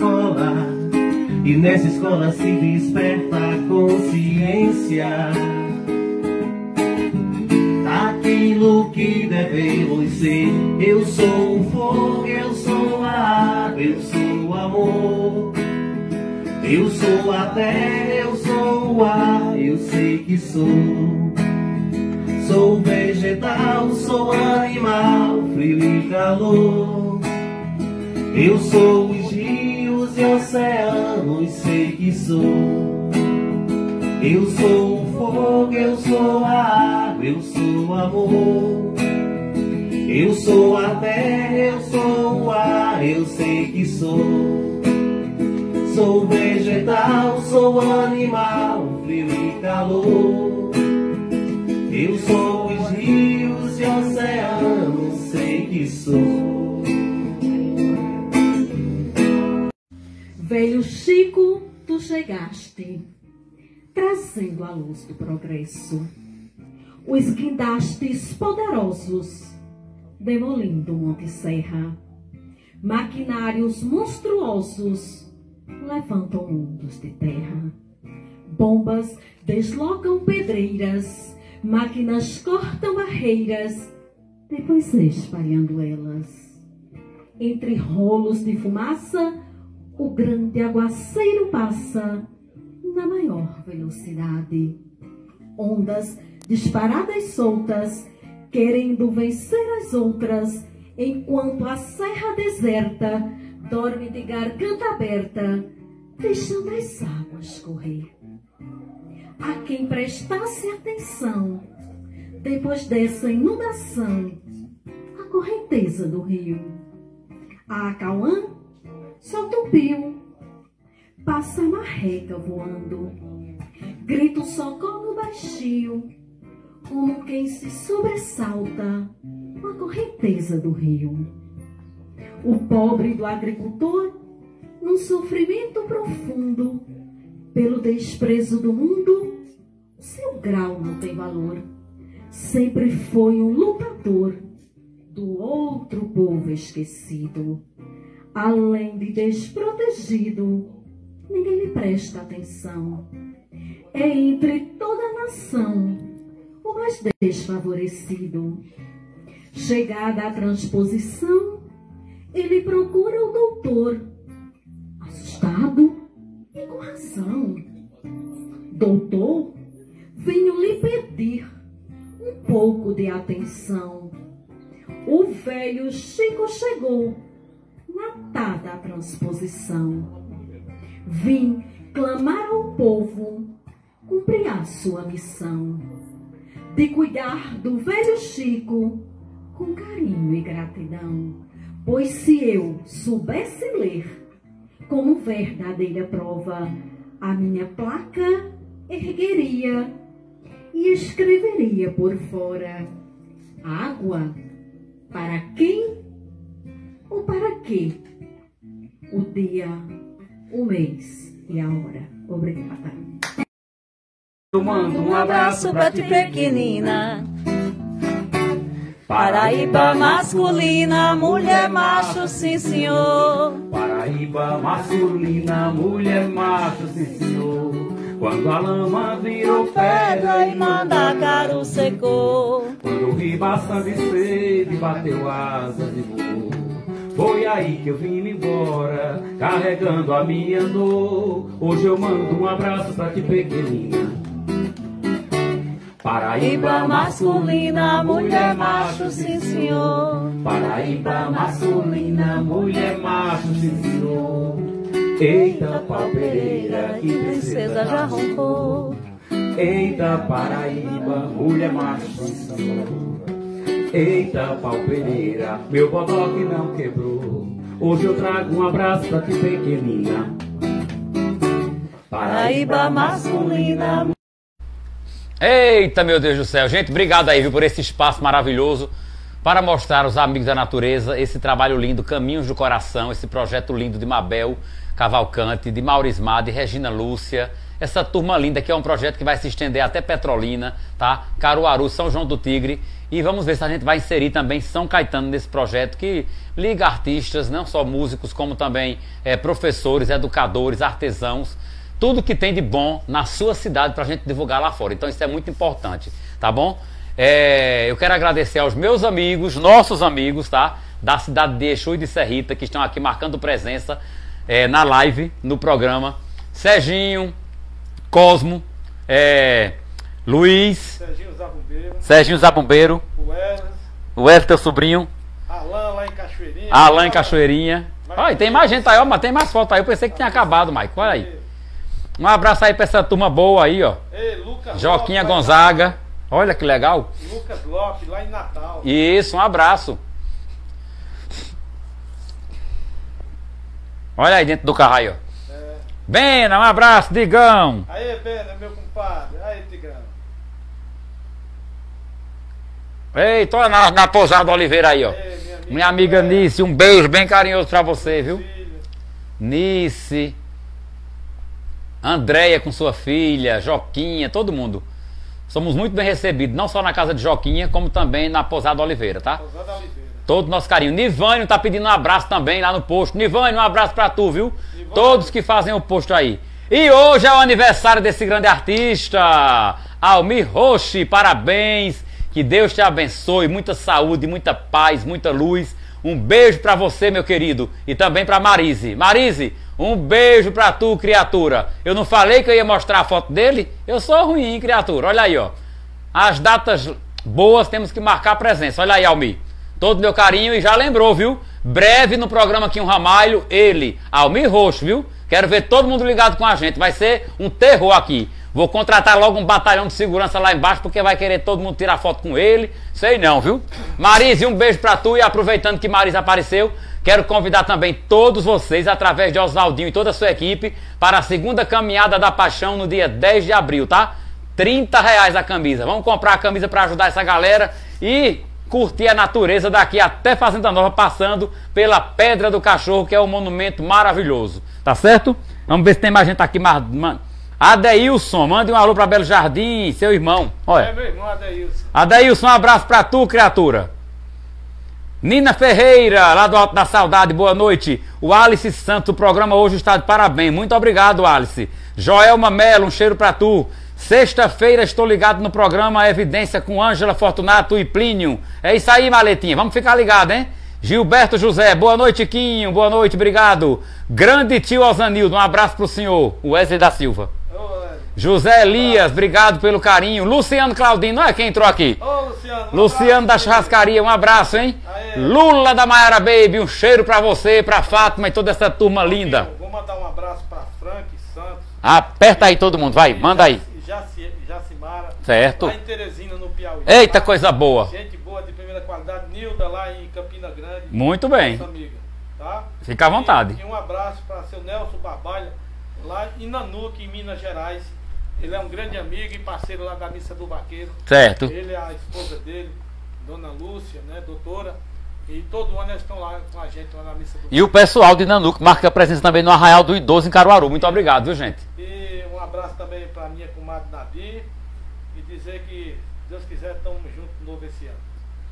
Escola e nessa escola se desperta a consciência daquilo que devemos ser. Eu sou o fogo, eu sou a água, eu sou o amor. Eu sou a terra, eu sou o ar, eu sei que sou. Sou vegetal, sou animal, frio e calor. Eu sou os rios e oceanos, sei que sou. Eu sou o fogo, eu sou a água, eu sou o amor. Eu sou a terra, eu sou o ar, eu sei que sou. Sou vegetal, sou animal, frio e calor. Eu sou os rios e oceanos, sei que sou. Velho Chico, tu chegaste, trazendo a luz do progresso. Os guindastes poderosos, demolindo Monte Serra. Maquinários monstruosos levantam mundos de terra. Bombas deslocam pedreiras, máquinas cortam barreiras, depois espalhando elas. Entre rolos de fumaça, o grande aguaceiro passa na maior velocidade. Ondas disparadas soltas, querendo vencer as outras, enquanto a serra deserta dorme de garganta aberta, deixando as águas correr. A quem prestasse atenção, depois dessa inundação, a correnteza do rio. A Cauã solta um pio, passa marreca voando, grita o socorro baixio, como quem se sobressalta com a correnteza do rio. O pobre do agricultor, num sofrimento profundo, pelo desprezo do mundo, seu grau não tem valor. Sempre foi um lutador do outro povo esquecido. Além de desprotegido, ninguém lhe presta atenção. É entre toda a nação o mais desfavorecido. Chegada a transposição, ele procura o doutor, assustado e com razão. Doutor, venho lhe pedir um pouco de atenção. O velho Chico chegou na tá da transposição. Vim clamar ao povo, cumprir a sua missão de cuidar do velho Chico com carinho e gratidão. Pois se eu soubesse ler como verdadeira prova, a minha placa ergueria e escreveria por fora: água para quem ou para quê? O dia, o mês e a hora. Obrigada. Eu mando um abraço pra ti pequenina. Paraíba masculina, mulher macho, sim senhor. Paraíba masculina, mulher macho, sim senhor. Quando a lama virou pedra e manda caro secou. Quando o ribação de sede bateu asa de voo. Foi aí que eu vim embora, carregando a minha dor. Hoje eu mando um abraço pra ti pequenina. Paraíba masculina, mulher macho, sim senhor. Paraíba masculina, mulher macho, sim senhor. Eita pau Pereira, que princesa já roncou. Eita Paraíba, mulher macho, sim senhor. Eita pau Pereira, meu bodó não quebrou. Hoje eu trago um abraço pra ti pequenina. Paraíba masculina. Eita, meu Deus do céu. Gente, obrigado aí, viu, por esse espaço maravilhoso para mostrar aos amigos da natureza esse trabalho lindo, Caminhos do Coração, esse projeto lindo de Mabel Cavalcante, de Maurismar, de Regina Lúcia, essa turma linda que é um projeto que vai se estender até Petrolina, tá? Caruaru, São João do Tigre. E vamos ver se a gente vai inserir também São Caetano nesse projeto que liga artistas, não só músicos, como também é, professores, educadores, artesãos tudo que tem de bom na sua cidade para a gente divulgar lá fora. Então isso é muito importante, tá bom? É, eu quero agradecer aos meus amigos, nossos amigos, tá? Da cidade de Exu e de Serrita, que estão aqui marcando presença é, na live, no programa. Serginho, Cosmo, é, Luiz, Serginho Zabumbeiro, Serginho Zabumbeiro, o o teu sobrinho, Alain lá em Cachoeirinha. Alain em Cachoeirinha. Olha, tem mais gente aí, ó, mas tem mais foto aí. Eu pensei que tinha acabado, Mike. Olha aí. Um abraço aí pra essa turma boa aí, ó. Ei, Lucas Joquinha Lopes, Gonzaga. Olha que legal. Lucas Lopes, lá em Natal. Isso, um abraço. Olha aí dentro do carro aí, ó. É. Bena, um abraço, Digão. Aí, Bena, meu compadre. Aí, Tigrão. Ei, tô na, na pousada Oliveira aí, ó. minha amiga, Nice, um beijo bem carinhoso pra você, viu? Nice. Andréia com sua filha, Joquinha, todo mundo. Somos muito bem recebidos, não só na casa de Joquinha, como também na Pousada Oliveira, tá? Pousada Oliveira. Todo nosso carinho. Nivânio tá pedindo um abraço também lá no posto. Nivânio, um abraço pra tu, viu? Nivânio. Todos que fazem o posto aí. E hoje é o aniversário desse grande artista, Almir Roche. Parabéns. Que Deus te abençoe. Muita saúde, muita paz, muita luz. Um beijo para você, meu querido. E também para Marise. Marise, um beijo pra tu, criatura. Eu não falei que eu ia mostrar a foto dele? Eu sou ruim, criatura. Olha aí, ó. As datas boas temos que marcar presença. Olha aí, Almir. Todo meu carinho e já lembrou, viu? Breve no programa aqui um Ramalho, ele, Almir Roxo, viu? Quero ver todo mundo ligado com a gente. Vai ser um terror aqui. Vou contratar logo um batalhão de segurança lá embaixo, porque vai querer todo mundo tirar foto com ele. Sei não, viu? Marise, um beijo pra tu. E aproveitando que Marise apareceu, Quero convidar também todos vocês, através de Oswaldinho e toda a sua equipe, para a segunda caminhada da paixão no dia 10 de abril, tá? 30 reais a camisa. Vamos comprar a camisa para ajudar essa galera e curtir a natureza daqui até Fazenda Nova, passando pela Pedra do Cachorro, que é um monumento maravilhoso. Tá certo? Vamos ver se tem mais gente aqui. Adeilson, mande um alô para Belo Jardim, seu irmão. Olha. É meu irmão, Adeilson. Adeilson, um abraço para tu, criatura. Nina Ferreira, lá do Alto da Saudade, boa noite. O Alice Santos, o programa hoje está de parabéns. Muito obrigado, Alice. Joelma Mello, um cheiro pra tu. Sexta-feira estou ligado no programa Evidência com Ângela Fortunato e Plínio. É isso aí, maletinha. Vamos ficar ligado, hein? Gilberto José, boa noite, Quinho. Boa noite, obrigado. Grande tio Osanildo, um abraço pro senhor. Wesley da Silva. José Elias, obrigado pelo carinho. Luciano Claudino, olha quem entrou aqui. Ô, Luciano. Um Luciano abraço, da Churrascaria, um abraço, hein? Aê. Lula da Maiara Baby, um cheiro pra você, pra Fátima e toda essa turma linda. Vou mandar um abraço pra Frank Santos, Aperta aí todo mundo, vai, manda aí. Certo. Lá em Teresina, no Piauí. Eita, coisa boa. Gente boa, de primeira qualidade. Nilda, lá em Campina Grande. Muito bem. Nossa amiga. Tá? Fica à vontade. E, e um abraço para seu Nelson Barbalha, lá em Nanuque, em Minas Gerais. Ele é um grande amigo e parceiro lá da Missa do Vaqueiro. Certo. Ele é a esposa dele, Dona Lúcia, né, doutora. E todo ano eles estão lá com a gente lá na Missa do E o pessoal de Nanuque marca presença também no Arraial do Idoso em Caruaru. Muito obrigado, viu, gente? E um abraço também para minha comadre Nadir. Dizer que, Deus quiser, estamos juntos de novo esse ano.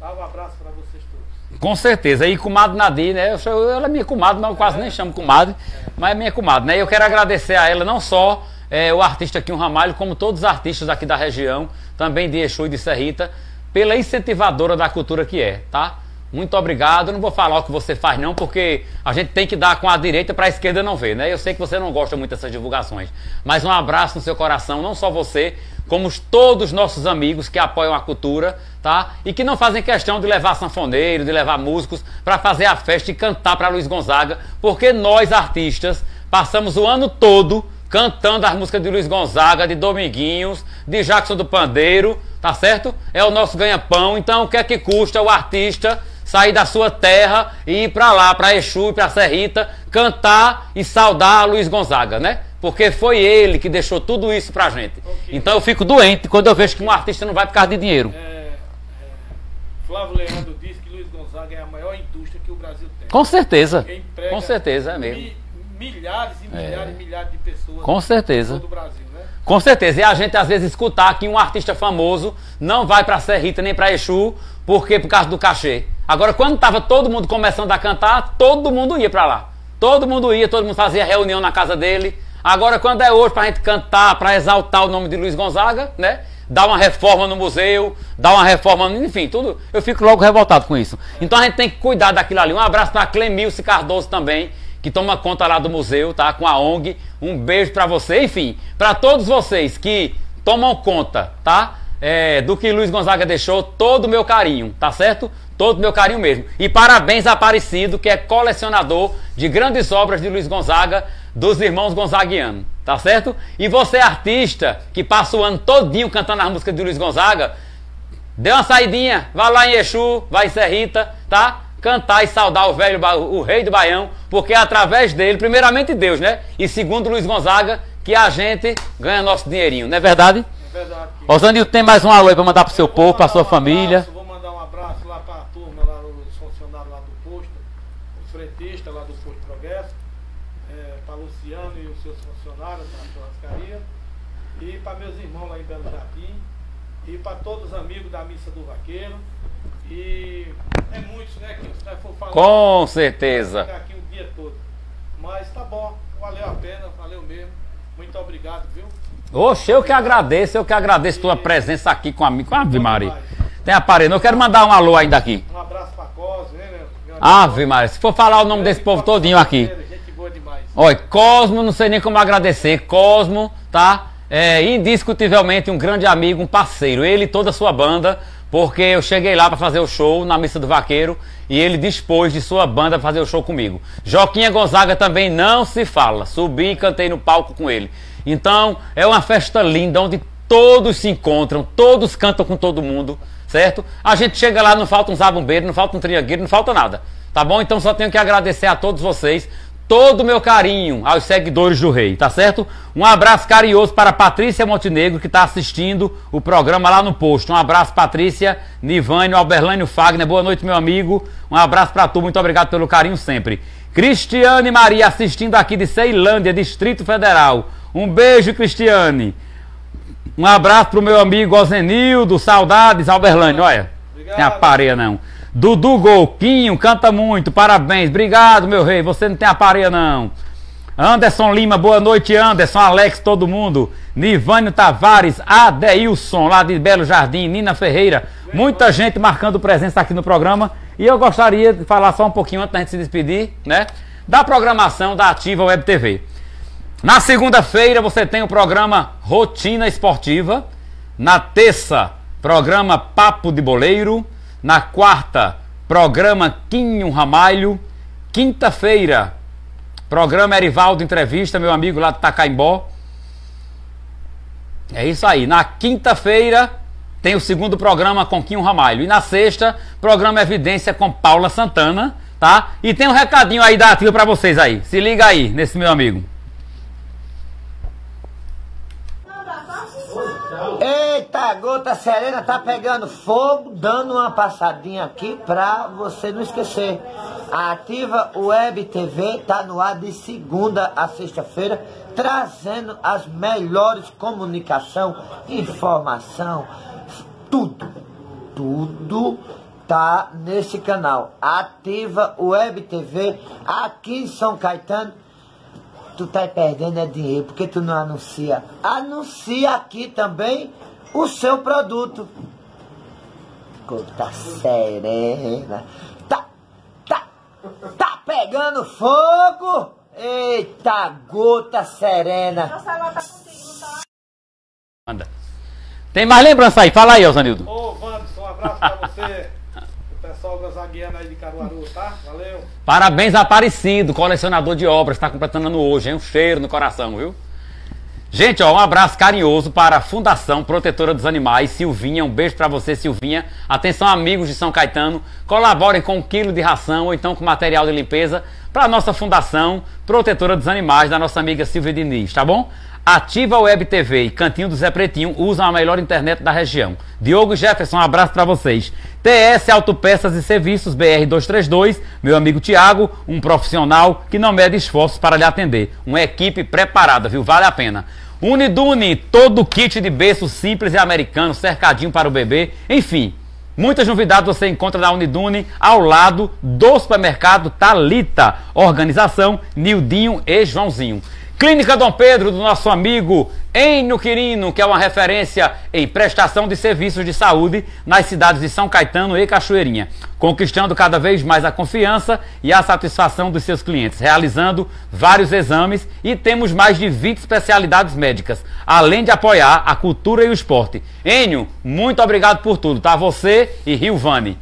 Tá? Um abraço para vocês todos. Com certeza. E comadre Nadir, né? Eu, ela é minha comadre, mas eu quase nem chamo comadre, mas é minha comadre, né? E eu quero agradecer a ela não só é, o artista Kim Ramalho, como todos os artistas aqui da região, também de Exu e de Serrita, pela incentivadora da cultura que é, tá? Muito obrigado. Não vou falar o que você faz, não, porque a gente tem que dar com a direita para a esquerda não ver, né? Eu sei que você não gosta muito dessas divulgações. Mas um abraço no seu coração, não só você, como os- todos os nossos amigos que apoiam a cultura, tá? E que não fazem questão de levar sanfoneiro, de levar músicos para fazer a festa e cantar para Luiz Gonzaga, porque nós artistas passamos o ano todo cantando as músicas de Luiz Gonzaga, de Dominguinhos, de Jackson do Pandeiro, tá certo? É o nosso ganha-pão. Então, o que é que custa o artista sair da sua terra e ir para lá, para Exu e para Serrita, cantar e saudar Luiz Gonzaga, né? Porque foi ele que deixou tudo isso pra gente. Então eu fico doente quando eu vejo que um artista não vai por causa de dinheiro. Flávio Leandro disse que Luiz Gonzaga é a maior indústria que o Brasil tem. Com certeza. Com certeza, é mesmo. mi- milhares e milhares e milhares de pessoas. Com certeza. Em todo o Brasil, né? Com certeza. E a gente às vezes escutar que um artista famoso não vai pra Serrita nem pra Exu, porque por causa do cachê. Agora, quando tava todo mundo começando a cantar, todo mundo ia pra lá. Todo mundo ia, todo mundo fazia reunião na casa dele. Agora, quando é hoje pra gente cantar, pra exaltar o nome de Luiz Gonzaga, né? Dar uma reforma no museu, dar uma reforma, enfim, tudo. Eu fico logo revoltado com isso. Então a gente tem que cuidar daquilo ali. Um abraço pra Clemilce Cardoso também, que toma conta lá do museu, tá? Com a ONG. Um beijo pra você. Enfim, pra todos vocês que tomam conta, tá? É, do que Luiz Gonzaga deixou, todo o meu carinho, tá certo? Todo o meu carinho mesmo. E parabéns a Aparecido, que é colecionador de grandes obras de Luiz Gonzaga, dos irmãos Gonzaguiano, tá certo? E você, artista, que passa o ano todinho cantando as músicas de Luiz Gonzaga, dê uma saidinha, vai lá em Exu, vai em Serrita, tá? Cantar e saudar o velho, o rei do Baião, porque é através dele, primeiramente Deus, né? E segundo Luiz Gonzaga, que a gente ganha nosso dinheirinho, não é verdade? É verdade. Rosanil, tem mais um alô aí pra mandar pro seu povo, pra sua família. Vou mandar um abraço lá para a turma, lá, os funcionários lá do posto, os fretistas lá do Posto Progresso, para Luciano e os seus funcionários da churrascaria, e para meus irmãos lá em Belo Jardim, e para todos os amigos da Missa do Vaqueiro. E é muitos, né, que se for falar. Com certeza. Ficar aqui o dia todo. Mas tá bom, valeu a pena, valeu mesmo. Muito obrigado, viu? Oxe, eu que agradeço, eu que agradeço tua presença aqui com a com a Ave Maria. Tem aparelho, eu quero mandar um alô ainda aqui. Um abraço para Cosme, né, meu? Ave Maria, se for falar o nome desse povo todinho aqui. Gente boa demais. Olha, Cosmo, não sei nem como agradecer. Cosmo, tá? É indiscutivelmente um grande amigo, um parceiro. Ele e toda a sua banda, porque eu cheguei lá para fazer o show na Missa do Vaqueiro e ele dispôs de sua banda pra fazer o show comigo. Joquinha Gonzaga também não se fala. Subi e cantei no palco com ele. Então, é uma festa linda onde todos se encontram, todos cantam com todo mundo, certo? A gente chega lá, não falta um zabumbeiro, não falta um triangueiro, não falta nada. Tá bom? Então só tenho que agradecer a todos vocês todo o meu carinho aos seguidores do Rei, tá certo? Um abraço carinhoso para Patrícia Montenegro, que está assistindo o programa lá no posto. Um abraço, Patrícia, Nivânio, Alberlânio Fagner. Boa noite, meu amigo. Um abraço para tu, muito obrigado pelo carinho sempre. Cristiane Maria, assistindo aqui de Ceilândia, Distrito Federal. Um beijo, Cristiane. Um abraço pro meu amigo Ozenildo, saudades, Alberlânio. Olha, tem a pareia não. Dudu Golquinho, canta muito, parabéns. Obrigado, meu rei, você não tem a pareia não. Anderson Lima, boa noite, Anderson, Alex, todo mundo. Nivânio Tavares, Adeilson, lá de Belo Jardim, Nina Ferreira. Muita gente marcando presença aqui no programa. E eu gostaria de falar só um pouquinho antes da gente se despedir, né? Da programação da Ativa Web TV. Na segunda-feira você tem o programa Rotina Esportiva. Na terça, programa Papo de Boleiro. Na quarta, programa Quinho Ramalho. Quinta-feira, programa Erivaldo Entrevista, meu amigo lá de Tacaimbó. É isso aí. Na quinta-feira tem o segundo programa com Quinho Ramalho. E na sexta, programa Evidência com Paula Santana, tá? E tem um recadinho aí da ativa para vocês aí. Se liga aí nesse meu amigo. Eita, a gota serena tá pegando fogo, dando uma passadinha aqui pra você não esquecer. A Ativa Web TV tá no ar de segunda a sexta-feira, trazendo as melhores comunicação, informação, tudo, tudo tá nesse canal. Ativa Web TV aqui em São Caetano tu tá perdendo é dinheiro, porque tu não anuncia. Anuncia aqui também o seu produto. Gota serena. Tá, tá, tá pegando fogo. Eita, gota serena. Anda. Tem mais lembrança aí? Fala aí, Osanildo. Ô, Wanderson, um abraço pra você. o pessoal da Zaguiana aí de Caruaru, tá? Valeu. Parabéns, Aparecido, colecionador de obras, está completando ano hoje, hein? Um cheiro no coração, viu? Gente, ó, um abraço carinhoso para a Fundação Protetora dos Animais, Silvinha, um beijo para você, Silvinha. Atenção, amigos de São Caetano, colaborem com um quilo de ração ou então com material de limpeza para a nossa Fundação Protetora dos Animais, da nossa amiga Silvia Diniz, tá bom? Ativa Web TV e Cantinho do Zé Pretinho usam a melhor internet da região. Diogo Jefferson, um abraço para vocês. TS Autopeças e Serviços BR232, meu amigo Tiago, um profissional que não mede esforços para lhe atender. Uma equipe preparada, viu? Vale a pena. Unidune, todo kit de berço simples e americano, cercadinho para o bebê, enfim. Muitas novidades você encontra na Unidune ao lado do supermercado Talita. Organização Nildinho e Joãozinho. Clínica Dom Pedro, do nosso amigo Enio Quirino, que é uma referência em prestação de serviços de saúde nas cidades de São Caetano e Cachoeirinha, conquistando cada vez mais a confiança e a satisfação dos seus clientes, realizando vários exames e temos mais de 20 especialidades médicas, além de apoiar a cultura e o esporte. Enio, muito obrigado por tudo, tá? Você e Rio Vani.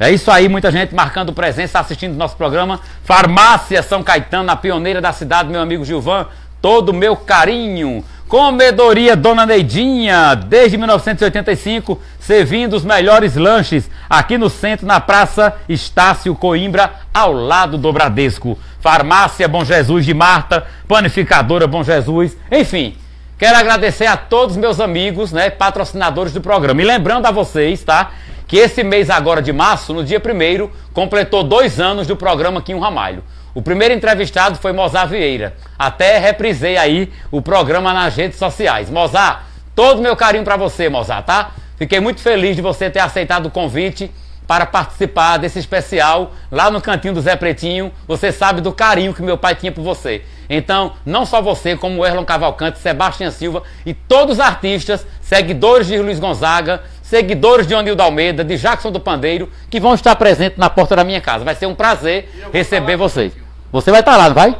É isso aí, muita gente marcando presença, assistindo nosso programa. Farmácia São Caetano, a pioneira da cidade, meu amigo Gilvan. Todo o meu carinho. Comedoria Dona Neidinha, desde 1985, servindo os melhores lanches aqui no centro, na Praça Estácio Coimbra, ao lado do Bradesco. Farmácia Bom Jesus de Marta, Panificadora Bom Jesus, enfim. Quero agradecer a todos meus amigos, né, patrocinadores do programa. E lembrando a vocês, tá? Que esse mês agora de março, no dia 1 completou dois anos do programa Quinho Ramalho. O primeiro entrevistado foi Mozar Vieira. Até reprisei aí o programa nas redes sociais. Mozar, todo meu carinho para você, Mozar, tá? Fiquei muito feliz de você ter aceitado o convite para participar desse especial lá no cantinho do Zé Pretinho. Você sabe do carinho que meu pai tinha por você. Então, não só você, como Erlon Cavalcante, Sebastião Silva e todos os artistas, seguidores de Luiz Gonzaga, seguidores de Onildo Almeida, de Jackson do Pandeiro, que vão estar presentes na porta da minha casa. Vai ser um prazer receber vocês. Você vai estar lá, não vai?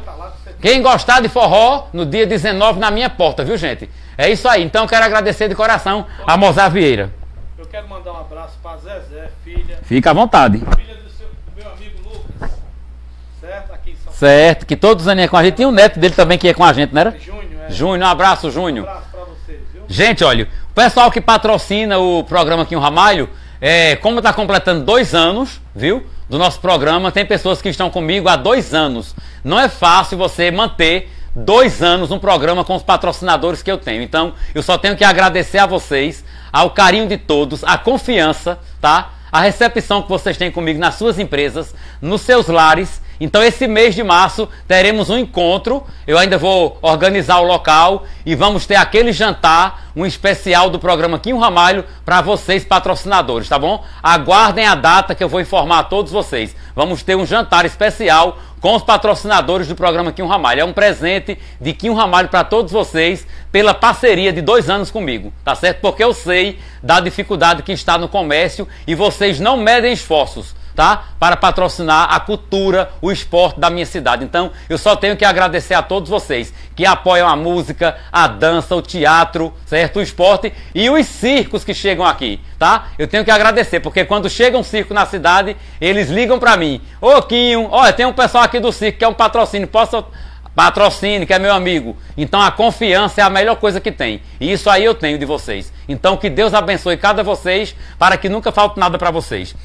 Quem gostar de forró, no dia 19 na minha porta, viu gente? É isso aí. Então quero agradecer de coração a Mozar Vieira. Eu quero mandar um abraço para Zezé, filha. Fica à vontade. Filha do, seu, do meu amigo Lucas. Certo? Aqui em São Certo, que todos os aninhos é com a gente. Tinha um neto dele também que ia com a gente, não era? Júnior, é. Júnior, um abraço, Júnior. Um abraço pra vocês, viu? Gente, olha, pessoal que patrocina o programa aqui em Ramalho, é, como está completando dois anos, viu? Do nosso programa, tem pessoas que estão comigo há dois anos. Não é fácil você manter dois anos um programa com os patrocinadores que eu tenho. Então, eu só tenho que agradecer a vocês, ao carinho de todos, a confiança, tá? A recepção que vocês têm comigo nas suas empresas, nos seus lares então, esse mês de março teremos um encontro. Eu ainda vou organizar o local e vamos ter aquele jantar, um especial do programa Quinho Ramalho para vocês, patrocinadores, tá bom? Aguardem a data que eu vou informar a todos vocês. Vamos ter um jantar especial com os patrocinadores do programa Quinho Ramalho. É um presente de Quinho Ramalho para todos vocês pela parceria de dois anos comigo, tá certo? Porque eu sei da dificuldade que está no comércio e vocês não medem esforços tá? Para patrocinar a cultura, o esporte da minha cidade. Então, eu só tenho que agradecer a todos vocês que apoiam a música, a dança, o teatro, certo? O esporte e os circos que chegam aqui, tá? Eu tenho que agradecer, porque quando chega um circo na cidade, eles ligam para mim. Ô, Quinho, olha, tem um pessoal aqui do circo que é um patrocínio, posso Patrocine, que é meu amigo. Então a confiança é a melhor coisa que tem. E isso aí eu tenho de vocês. Então que Deus abençoe cada vocês para que nunca falte nada para vocês.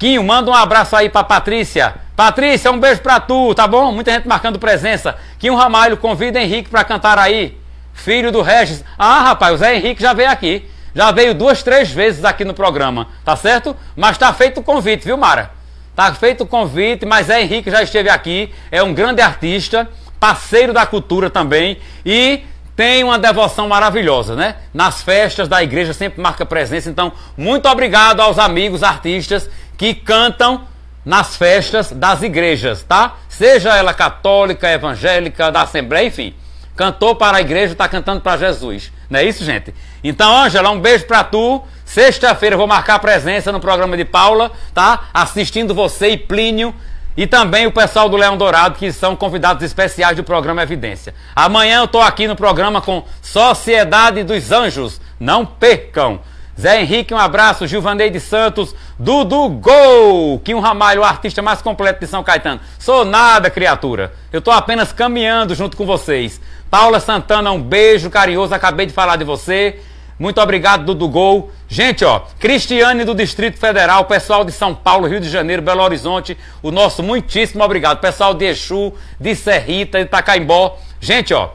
Quinho, manda um abraço aí pra Patrícia. Patrícia, um beijo pra tu, tá bom? Muita gente marcando presença. Quinho Ramalho, convida Henrique pra cantar aí. Filho do Regis. Ah, rapaz, o Zé Henrique já veio aqui. Já veio duas, três vezes aqui no programa, tá certo? Mas tá feito o convite, viu, Mara? Tá feito o convite, mas Zé Henrique já esteve aqui. É um grande artista parceiro da cultura também e tem uma devoção maravilhosa, né? Nas festas da igreja sempre marca presença. Então, muito obrigado aos amigos artistas que cantam nas festas das igrejas, tá? Seja ela católica, evangélica, da Assembleia, enfim. Cantou para a igreja, está cantando para Jesus. Não é isso, gente? Então, Ângela, um beijo para tu. Sexta-feira eu vou marcar presença no programa de Paula, tá? Assistindo você e Plínio e também o pessoal do Leão Dourado, que são convidados especiais do programa Evidência. Amanhã eu estou aqui no programa com Sociedade dos Anjos. Não percam! Zé Henrique, um abraço. Gilvanei de Santos, Dudu Gol, um Ramalho, o artista mais completo de São Caetano. Sou nada, criatura. Eu estou apenas caminhando junto com vocês. Paula Santana, um beijo carinhoso. Acabei de falar de você. Muito obrigado, Dudu Gol. Gente, ó, Cristiane do Distrito Federal, pessoal de São Paulo, Rio de Janeiro, Belo Horizonte, o nosso muitíssimo obrigado. Pessoal de Exu, de Serrita, de Itacaimbó. Gente, ó,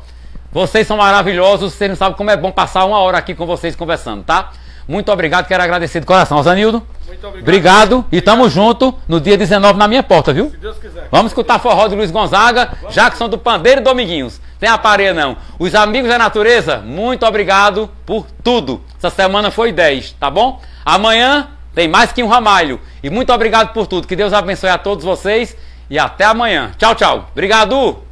vocês são maravilhosos, vocês não sabem como é bom passar uma hora aqui com vocês conversando, tá? Muito obrigado, quero agradecer de coração. Zanildo, Muito obrigado. Obrigado e tamo junto no dia 19 na minha porta, viu? Se Deus quiser. Vamos escutar forró de Luiz Gonzaga, Vamos. Jackson do Pandeiro e Dominguinhos. Tem a pareia não. Os amigos da natureza, muito obrigado por tudo. Essa semana foi 10, tá bom? Amanhã tem mais que um ramalho. E muito obrigado por tudo. Que Deus abençoe a todos vocês e até amanhã. Tchau, tchau. Obrigado.